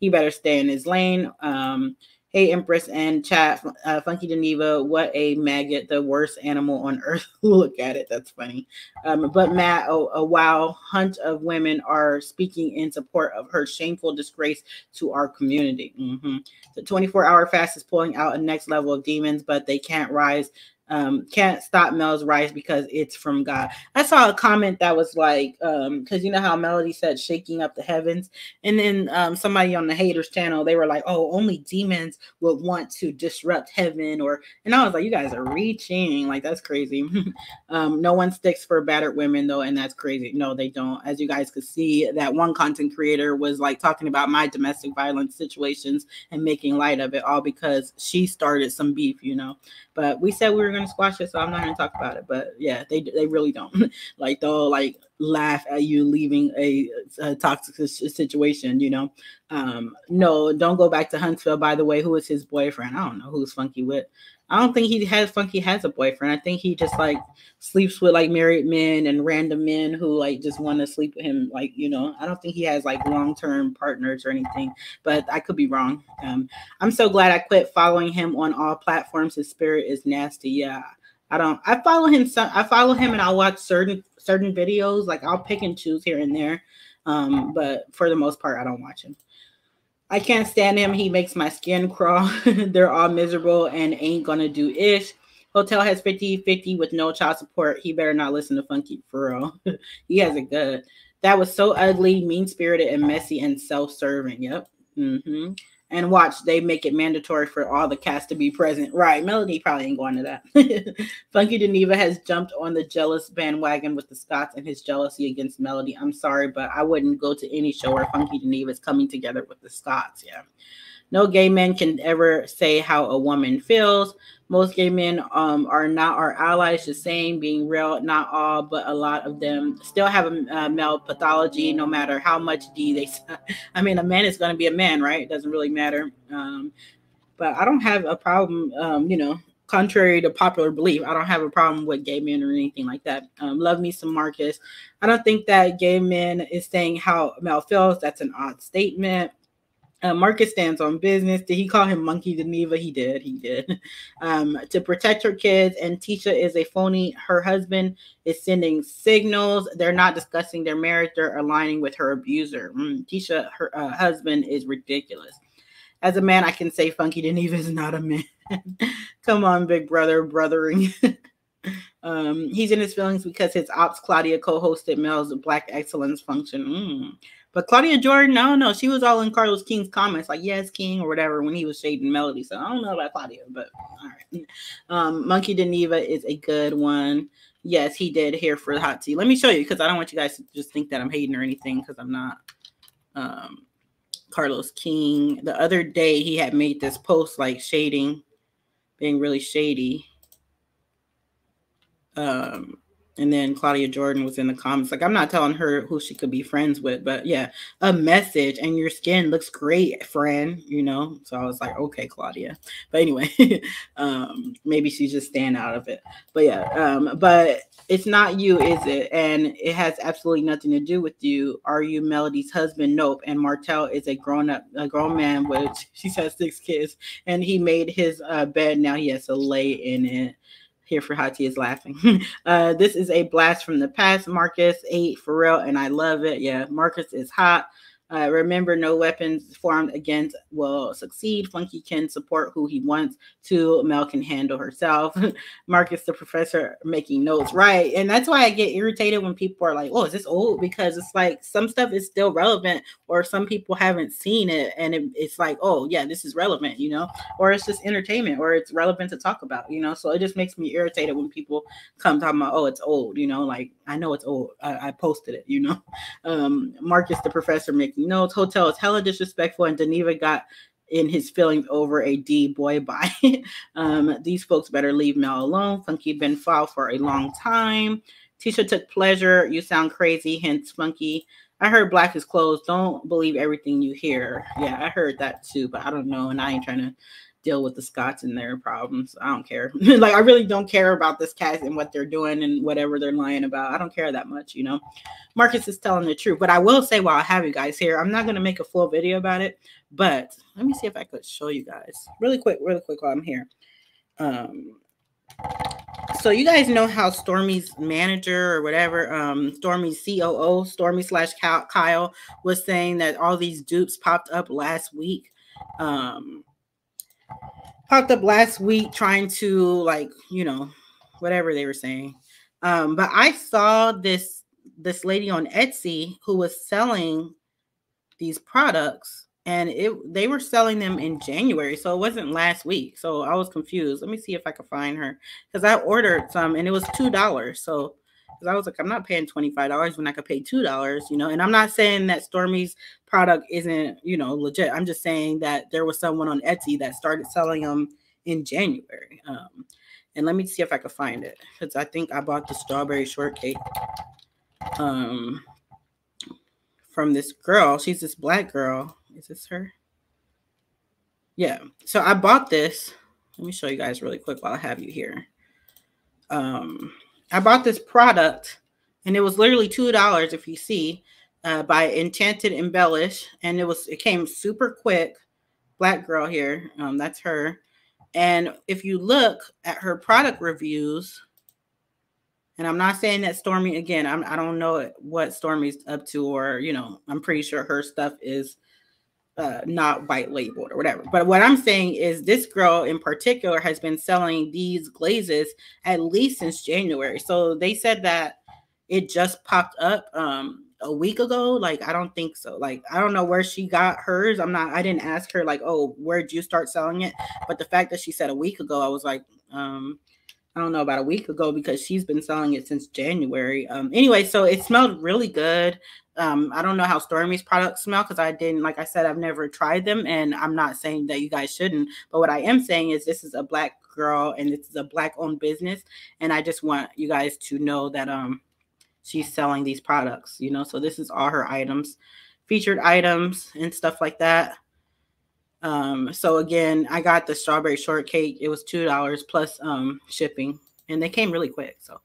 He better stay in his lane. Um, Hey, Empress and chat, uh, Funky Dineva, what a maggot, the worst animal on earth. Look at it. That's funny. Um, but Matt, a, a wow hunt of women are speaking in support of her shameful disgrace to our community. Mm-hmm. The 24 hour fast is pulling out a next level of demons, but they can't rise um, can't stop Mel's rise because it's from God. I saw a comment that was like, um, because you know how Melody said shaking up the heavens, and then um, somebody on the haters channel they were like, oh, only demons would want to disrupt heaven, or and I was like, you guys are reaching, like that's crazy. um, no one sticks for battered women though, and that's crazy. No, they don't. As you guys could see, that one content creator was like talking about my domestic violence situations and making light of it, all because she started some beef, you know. But we said we were gonna squash it, so I'm not gonna talk about it. But yeah, they they really don't. like they'll like laugh at you leaving a, a toxic situation. You know, um, no, don't go back to Huntsville. By the way, who is his boyfriend? I don't know who's Funky with. I don't think he has Funky has a boyfriend. I think he just like sleeps with like married men and random men who like just want to sleep with him. Like you know, I don't think he has like long term partners or anything. But I could be wrong. Um, I'm so glad I quit following him on all platforms. His spirit is nasty. Yeah, I don't. I follow him. Some, I follow him and I'll watch certain certain videos. Like I'll pick and choose here and there. Um, but for the most part, I don't watch him. I can't stand him. He makes my skin crawl. They're all miserable and ain't gonna do ish. Hotel has 50 50 with no child support. He better not listen to Funky for real. he has it good. That was so ugly, mean spirited, and messy and self serving. Yep. Mm-hmm and watch they make it mandatory for all the cast to be present. Right, Melody probably ain't going to that. Funky Dineva has jumped on the jealous bandwagon with the Scotts and his jealousy against Melody. I'm sorry, but I wouldn't go to any show where Funky Dineva is coming together with the Scotts. Yeah. No gay man can ever say how a woman feels. Most gay men um, are not our allies, just saying, being real, not all, but a lot of them still have a, a male pathology, no matter how much D they. I mean, a man is going to be a man, right? It doesn't really matter. Um, but I don't have a problem, um, you know, contrary to popular belief, I don't have a problem with gay men or anything like that. Um, love me some Marcus. I don't think that gay men is saying how Mel feels. That's an odd statement. Uh, Marcus stands on business. Did he call him Monkey Geneva? He did. He did. Um, to protect her kids, and Tisha is a phony. Her husband is sending signals. They're not discussing their marriage. They're aligning with her abuser. Mm, Tisha, her uh, husband, is ridiculous. As a man, I can say Funky Dineva is not a man. Come on, big brother, brothering. um, he's in his feelings because his ops Claudia co-hosted Mel's Black Excellence function. Mm. But Claudia Jordan, I don't know. She was all in Carlos King's comments, like yes, King or whatever, when he was shading Melody. So I don't know about Claudia, but all right. Um, Monkey Deneva is a good one. Yes, he did here for the hot tea. Let me show you because I don't want you guys to just think that I'm hating or anything because I'm not. Um, Carlos King. The other day he had made this post like shading, being really shady. Um, and then Claudia Jordan was in the comments. Like, I'm not telling her who she could be friends with, but yeah, a message and your skin looks great, friend, you know? So I was like, okay, Claudia. But anyway, um, maybe she's just staying out of it. But yeah, um, but it's not you, is it? And it has absolutely nothing to do with you. Are you Melody's husband? Nope. And Martell is a grown up, a grown man, which she has six kids, and he made his uh, bed. Now he has to lay in it here for Hati is laughing. uh, this is a blast from the past. Marcus eight for real, and I love it. Yeah, Marcus is hot. Uh, remember, no weapons formed against will succeed. Funky can support who he wants to. Mel can handle herself. Marcus, the professor, making notes. Right. And that's why I get irritated when people are like, oh, is this old? Because it's like some stuff is still relevant, or some people haven't seen it. And it, it's like, oh, yeah, this is relevant, you know, or it's just entertainment, or it's relevant to talk about, you know. So it just makes me irritated when people come talking about, oh, it's old, you know, like I know it's old. I, I posted it, you know. Um, Marcus, the professor, making notes. Hotel is hella disrespectful, and Dineva got in his feelings over a D boy bye. um, these folks better leave Mel alone. Funky been foul for a long time. Tisha took pleasure. You sound crazy. Hence, Funky. I heard black is closed. Don't believe everything you hear. Yeah, I heard that too, but I don't know. And I ain't trying to deal with the Scotts and their problems. I don't care. like I really don't care about this cast and what they're doing and whatever they're lying about. I don't care that much, you know. Marcus is telling the truth. But I will say while I have you guys here, I'm not gonna make a full video about it, but let me see if I could show you guys really quick, really quick while I'm here. Um so you guys know how Stormi's manager or whatever, um, Stormi's COO, Stormi slash Kyle was saying that all these dupes popped up last week. Um, popped up last week trying to like you know whatever they were saying. Um but i saw this this lady on etsy who was selling these products and it they were selling them in january so it wasn't last week. So i was confused. Let me see if i could find her because i ordered some and it was two dollars. So because I was like, I'm not paying $25 when I could pay $2, you know. And I'm not saying that Stormi's product isn't, you know, legit. I'm just saying that there was someone on Etsy that started selling them in January. Um, and let me see if I can find it because I think I bought the strawberry shortcake um, from this girl. She's this black girl. Is this her? Yeah. So I bought this. Let me show you guys really quick while I have you here. Um, I bought this product and it was literally two dollars if you see uh, by Enchanted Embellish, and it was it came super quick. Black girl here, um, that's her. And if you look at her product reviews, and I'm not saying that Stormi again, I'm, I don't know what Stormi's up to, or you know, I'm pretty sure her stuff is uh, not white labeled or whatever. But what I'm saying is this girl in particular has been selling these glazes at least since January. So they said that it just popped up um a week ago. Like I don't think so. Like I don't know where she got hers. I'm not I didn't ask her like, "Oh, where'd you start selling it?" But the fact that she said a week ago, I was like, um I don't know about a week ago because she's been selling it since January. Um, anyway, so it smelled really good. Um, I don't know how Stormi's products smell because I didn't, like I said, I've never tried them, and I'm not saying that you guys shouldn't. But what I am saying is this is a black girl and this is a black owned business, and I just want you guys to know that um she's selling these products. You know, so this is all her items, featured items and stuff like that. Um, so again, I got the strawberry shortcake. It was two dollars plus um shipping, and they came really quick. So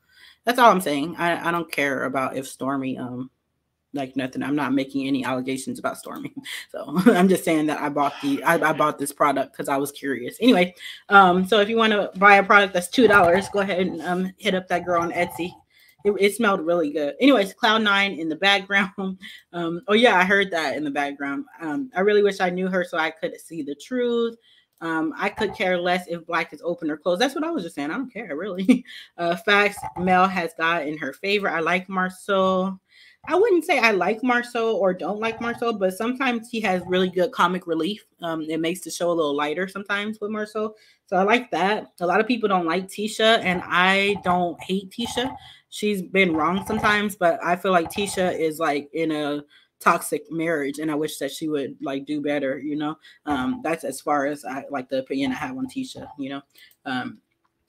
that's all I'm saying. I, I don't care about if Stormi um like nothing. I'm not making any allegations about Stormi. So I'm just saying that I bought the I, I bought this product because I was curious. Anyway, um, so if you want to buy a product that's two dollars, go ahead and um hit up that girl on Etsy. It, it, smelled really good. Anyways, Cloud Nine in the background. Um, oh yeah, I heard that in the background. Um, I really wish I knew her so I could see the truth. Um, I could care less if black is open or closed. That's what I was just saying. I don't care really. Uh, facts Mel has got in her favor. I like Marsau. I wouldn't say I like Marsau or don't like Marsau, but sometimes he has really good comic relief. Um, it makes the show a little lighter sometimes with Marceau. So I like that. A lot of people don't like Tisha, and I don't hate Tisha. She's been wrong sometimes, but I feel like Tisha is like in a toxic marriage and i wish that she would like do better you know um that's as far as i like the opinion i have on tisha you know um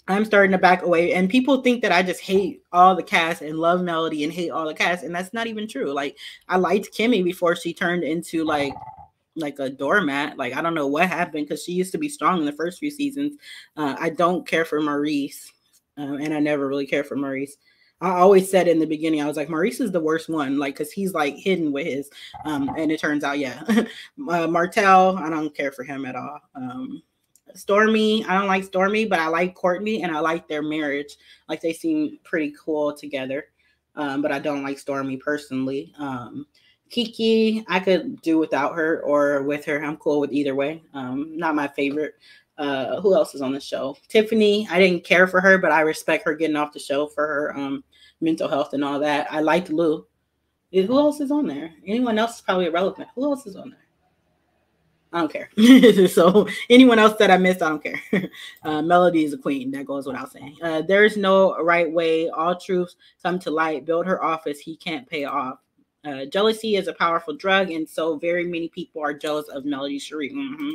I'm starting to back away. And people think that I just hate all the cast and love Melody and hate all the cast. And that's not even true. Like I liked Kimmy before she turned into like like a doormat. Like I don't know what happened because she used to be strong in the first few seasons. Uh, I don't care for Maurice, uh, and I never really care for Maurice. I always said in the beginning, I was like, Maurice is the worst one, like because he's like hidden with his, um, and it turns out, yeah, uh, Martell, I don't care for him at all. Um, Stormi, I don't like Stormi, but I like Courtney and I like their marriage. Like they seem pretty cool together. Um, but I don't like Stormi personally. Um, Kiki, I could do without her or with her. I'm cool with either way. Um, not my favorite. Uh, who else is on the show? Tiffany, I didn't care for her, but I respect her getting off the show for her um, mental health and all that. I liked Lou. Who else is on there? Anyone else is probably irrelevant. Who else is on there? I don't care. so anyone else that I missed, I don't care. Uh, Melody is a queen. That goes without saying. Uh, there's no right way. All truths come to light. Build her office. He can't pay off. Uh, jealousy is a powerful drug, and so very many people are jealous of Melody Shari. Mm-hmm.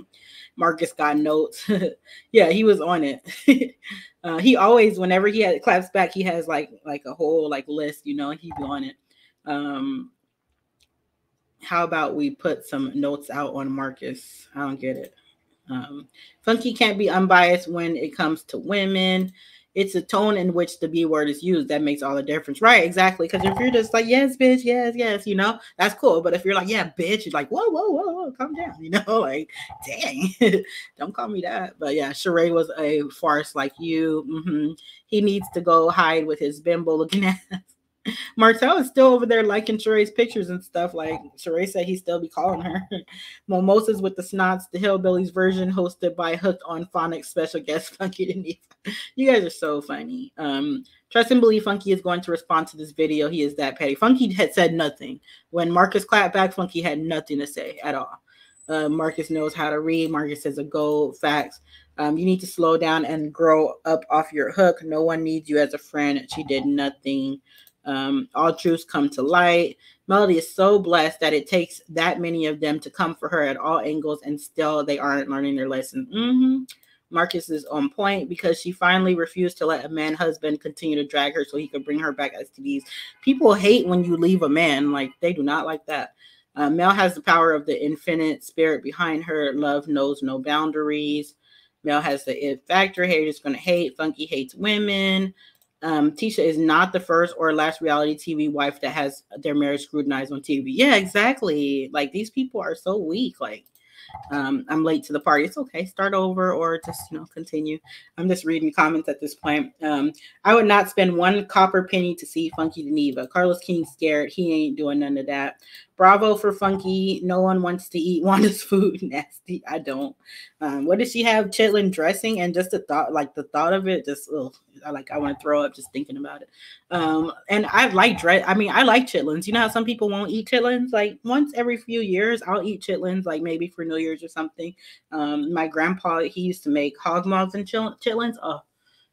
Marcus got notes. yeah, he was on it. uh, he always, whenever he had claps back, he has like like a whole like list, you know, be on it. Um, how about we put some notes out on Marcus? I don't get it. Um, Funky can't be unbiased when it comes to women. It's a tone in which the B word is used that makes all the difference. Right, exactly. Because if you're just like, yes, bitch, yes, yes, you know, that's cool. But if you're like, yeah, bitch, you're like, whoa, whoa, whoa, whoa, calm down, you know, like, dang, don't call me that. But yeah, Sheree was a farce like you. Mm-hmm. He needs to go hide with his bimbo looking ass. Martell is still over there liking Sheree's pictures and stuff. Like Sheree said, he still be calling her. Mimosas with the Snots, the Hillbillies version, hosted by Hooked on Phonics special guest Funky Denise. You guys are so funny. Um, trust and believe Funky is going to respond to this video. He is that petty. Funky had said nothing when Marcus clapped back. Funky had nothing to say at all. Uh, Marcus knows how to read. Marcus says a gold facts. Um, you need to slow down and grow up off your hook. No one needs you as a friend. She did nothing. Um, all truths come to light. Melody is so blessed that it takes that many of them to come for her at all angles, and still they aren't learning their lesson. Mm-hmm. Marcus is on point because she finally refused to let a man husband continue to drag her so he could bring her back STDs. People hate when you leave a man, like they do not like that. Uh, Mel has the power of the infinite spirit behind her. Love knows no boundaries. Mel has the it factor. Haters gonna hate. Funky hates women um, Tisha is not the first or last reality TV wife that has their marriage scrutinized on TV. Yeah, exactly. Like these people are so weak. Like um, I'm late to the party. It's okay. Start over or just, you know, continue. I'm just reading comments at this point. Um, I would not spend one copper penny to see Funky Dineva. Carlos King scared. He ain't doing none of that. Bravo for Funky. No one wants to eat Wanda's food. Nasty. I don't. Um, what does she have? Chitlin dressing and just the thought, like the thought of it, just ugh, like I want to throw up just thinking about it. Um, and I like dress. I mean, I like chitlins. You know how some people won't eat chitlins? Like once every few years, I'll eat chitlins, like maybe for New Year's or something. Um, my grandpa he used to make hog maws and chitlins. Oh,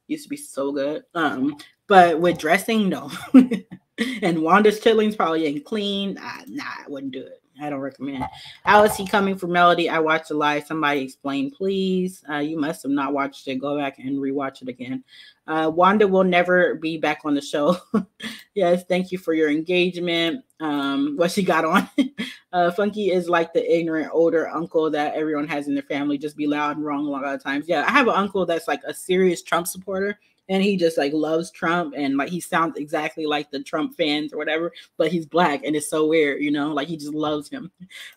used to be so good. Um, but with dressing, no. and Wanda's chitlins probably ain't clean. Nah, nah, I wouldn't do it. I don't recommend. How is he coming for Melody? I watched a live. Somebody explain, please. Uh, you must have not watched it. Go back and rewatch it again. Uh, Wanda will never be back on the show. yes, thank you for your engagement. Um, what she got on. uh, Funky is like the ignorant older uncle that everyone has in their family. Just be loud and wrong a lot of times. Yeah, I have an uncle that's like a serious Trump supporter and he just like loves Trump and like he sounds exactly like the Trump fans or whatever, but he's black and it's so weird, you know, like he just loves him.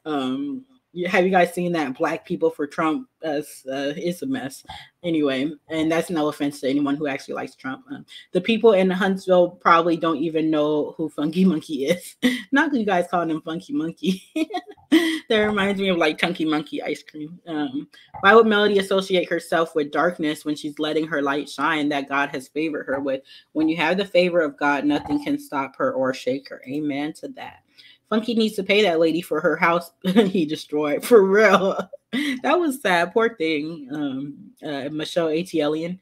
Um have you guys seen that black people for Trump? Uh, s- uh, it's a mess. Anyway, and that's no offense to anyone who actually likes Trump. Um, the people in Huntsville probably don't even know who Funky Monkey is. Not you guys calling him Funky Monkey. that reminds me of like Chunky Monkey ice cream. Um, why would Melody associate herself with darkness when she's letting her light shine that God has favored her with? When you have the favor of God, nothing can stop her or shake her. Amen to that. Funky needs to pay that lady for her house he destroyed for real. that was sad. Poor thing. Um, uh, Michelle Atielian.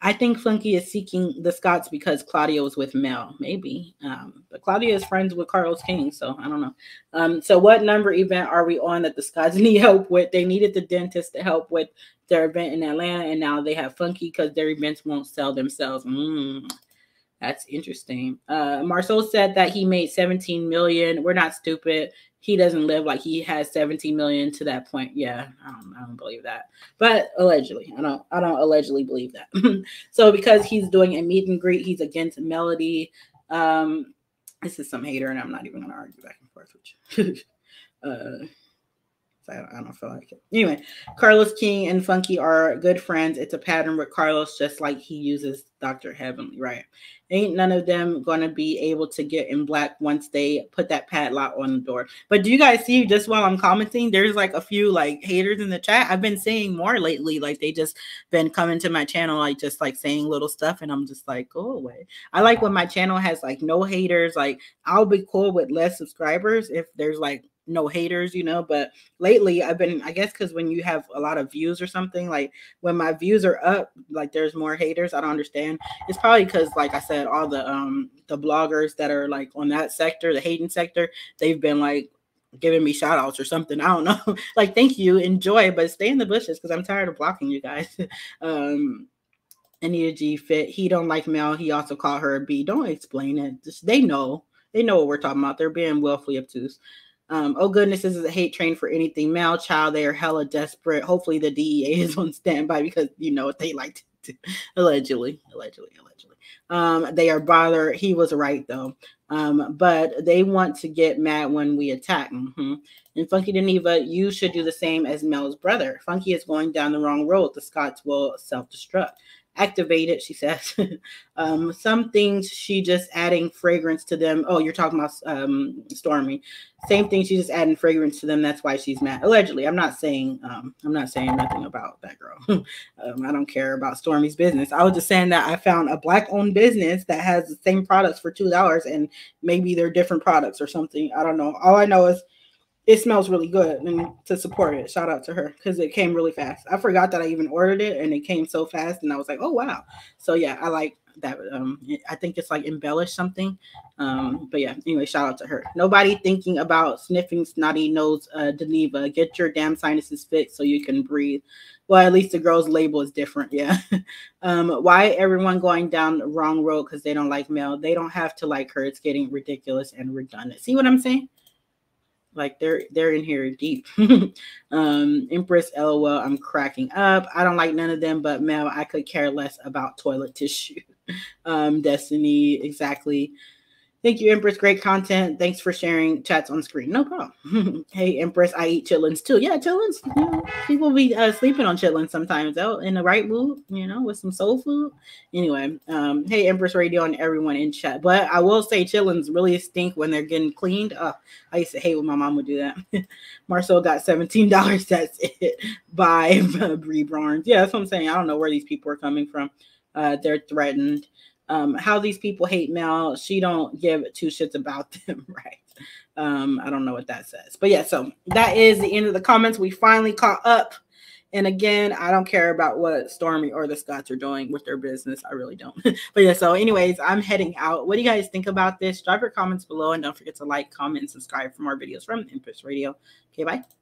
I think Funky is seeking the Scotts because Claudia was with Mel, maybe. Um, but Claudia is friends with Carlos King, so I don't know. Um, so what number event are we on that the Scotts need help with? They needed the dentist to help with their event in Atlanta, and now they have Funky because their events won't sell themselves. Mm, that's interesting. Uh, said that he made 17 million. We're not stupid. He doesn't live like he has 17 million to that point. Yeah, I don't, I don't believe that. But allegedly, I don't, I don't allegedly believe that. so because he's doing a meet and greet, he's against Melody. Um, this is some hater, and I'm not even gonna argue back and forth with you. uh, I don't, I don't feel like it. Anyway, Carlos King and Funky are good friends. It's a pattern with Carlos, just like he uses Dr. Heavenly, right? Ain't none of them gonna be able to get in black once they put that padlock on the door. But do you guys see just while I'm commenting, there's like a few like haters in the chat. I've been seeing more lately. Like they just been coming to my channel, like just like saying little stuff, and I'm just like, go away. I like when my channel has like no haters. Like I'll be cool with less subscribers if there's like no haters, you know. But lately, I've been, I guess, because when you have a lot of views or something, like when my views are up, like there's more haters. I don't understand. It's probably because, like I said, all the um the bloggers that are like on that sector, the hating sector, they've been like giving me shout outs or something. I don't know. like, thank you, enjoy, but stay in the bushes because I'm tired of blocking you guys. um Anita G fit. He don't like Mel. He also called her a B. Don't explain it. Just they know. They know what we're talking about. They're being willfully obtuse. Um, oh goodness, this is a hate train for anything male child. They are hella desperate. Hopefully the DEA is on standby because you know what they like to do. Allegedly, allegedly, allegedly. Um, they are bothered. He was right though. Um, but they want to get mad when we attack. Mhm. And Funky Dineva, you should do the same as Mel's brother. Funky is going down the wrong road. The Scotts will self-destruct. Activate it, she says. um, some things she just adding fragrance to them. Oh, you're talking about um, Stormi. Same thing. She's just adding fragrance to them. That's why she's mad. Allegedly, I'm not saying. Um, I'm not saying nothing about that girl. um, I don't care about Stormi's business. I was just saying that I found a black-owned business that has the same products for two dollars, and maybe they're different products or something. I don't know. All I know is it smells really good and to support it. Shout out to her because it came really fast. I forgot that i even ordered it and it came so fast and i was like oh wow. So yeah i like that um i think it's like embellish something. Um but yeah anyway shout out to her. Nobody thinking about sniffing snotty nose uh get your damn sinuses fixed so you can breathe. Well at least the girl's label is different yeah. Um why everyone going down the wrong road because they don't like mel they don't have to like her. It's getting ridiculous and redundant. See what i'm saying like they're they're in here deep. um Empress LOL, I'm cracking up. I don't like none of them, but Mel, I could care less about toilet tissue. um Destiny, exactly. Thank you, Empress. Great content. Thanks for sharing chats on screen. No problem. hey, Empress, I eat chitlins too. Yeah, chitlins. People be uh, sleeping on chitlins sometimes, though, in the right mood, you know, with some soul food. Anyway, um, hey, Empress Radio and everyone in chat. But I will say chitlins really stink when they're getting cleaned. Uh, I used to hate when my mom would do that. Marcel got $17. That's it. By Bree Barnes. Yeah, that's what I'm saying. I don't know where these people are coming from. Uh, they're threatened um, how these people hate Mel. She don't give two shits about them, right? Um, I don't know what that says, but yeah. So that is the end of the comments. We finally caught up. And again, I don't care about what Stormi or the Scotts are doing with their business. I really don't. but yeah, so anyways, I'm heading out. What do you guys think about this? Drop your comments below and don't forget to like, comment, and subscribe for more videos from Empress Radio. Okay, bye.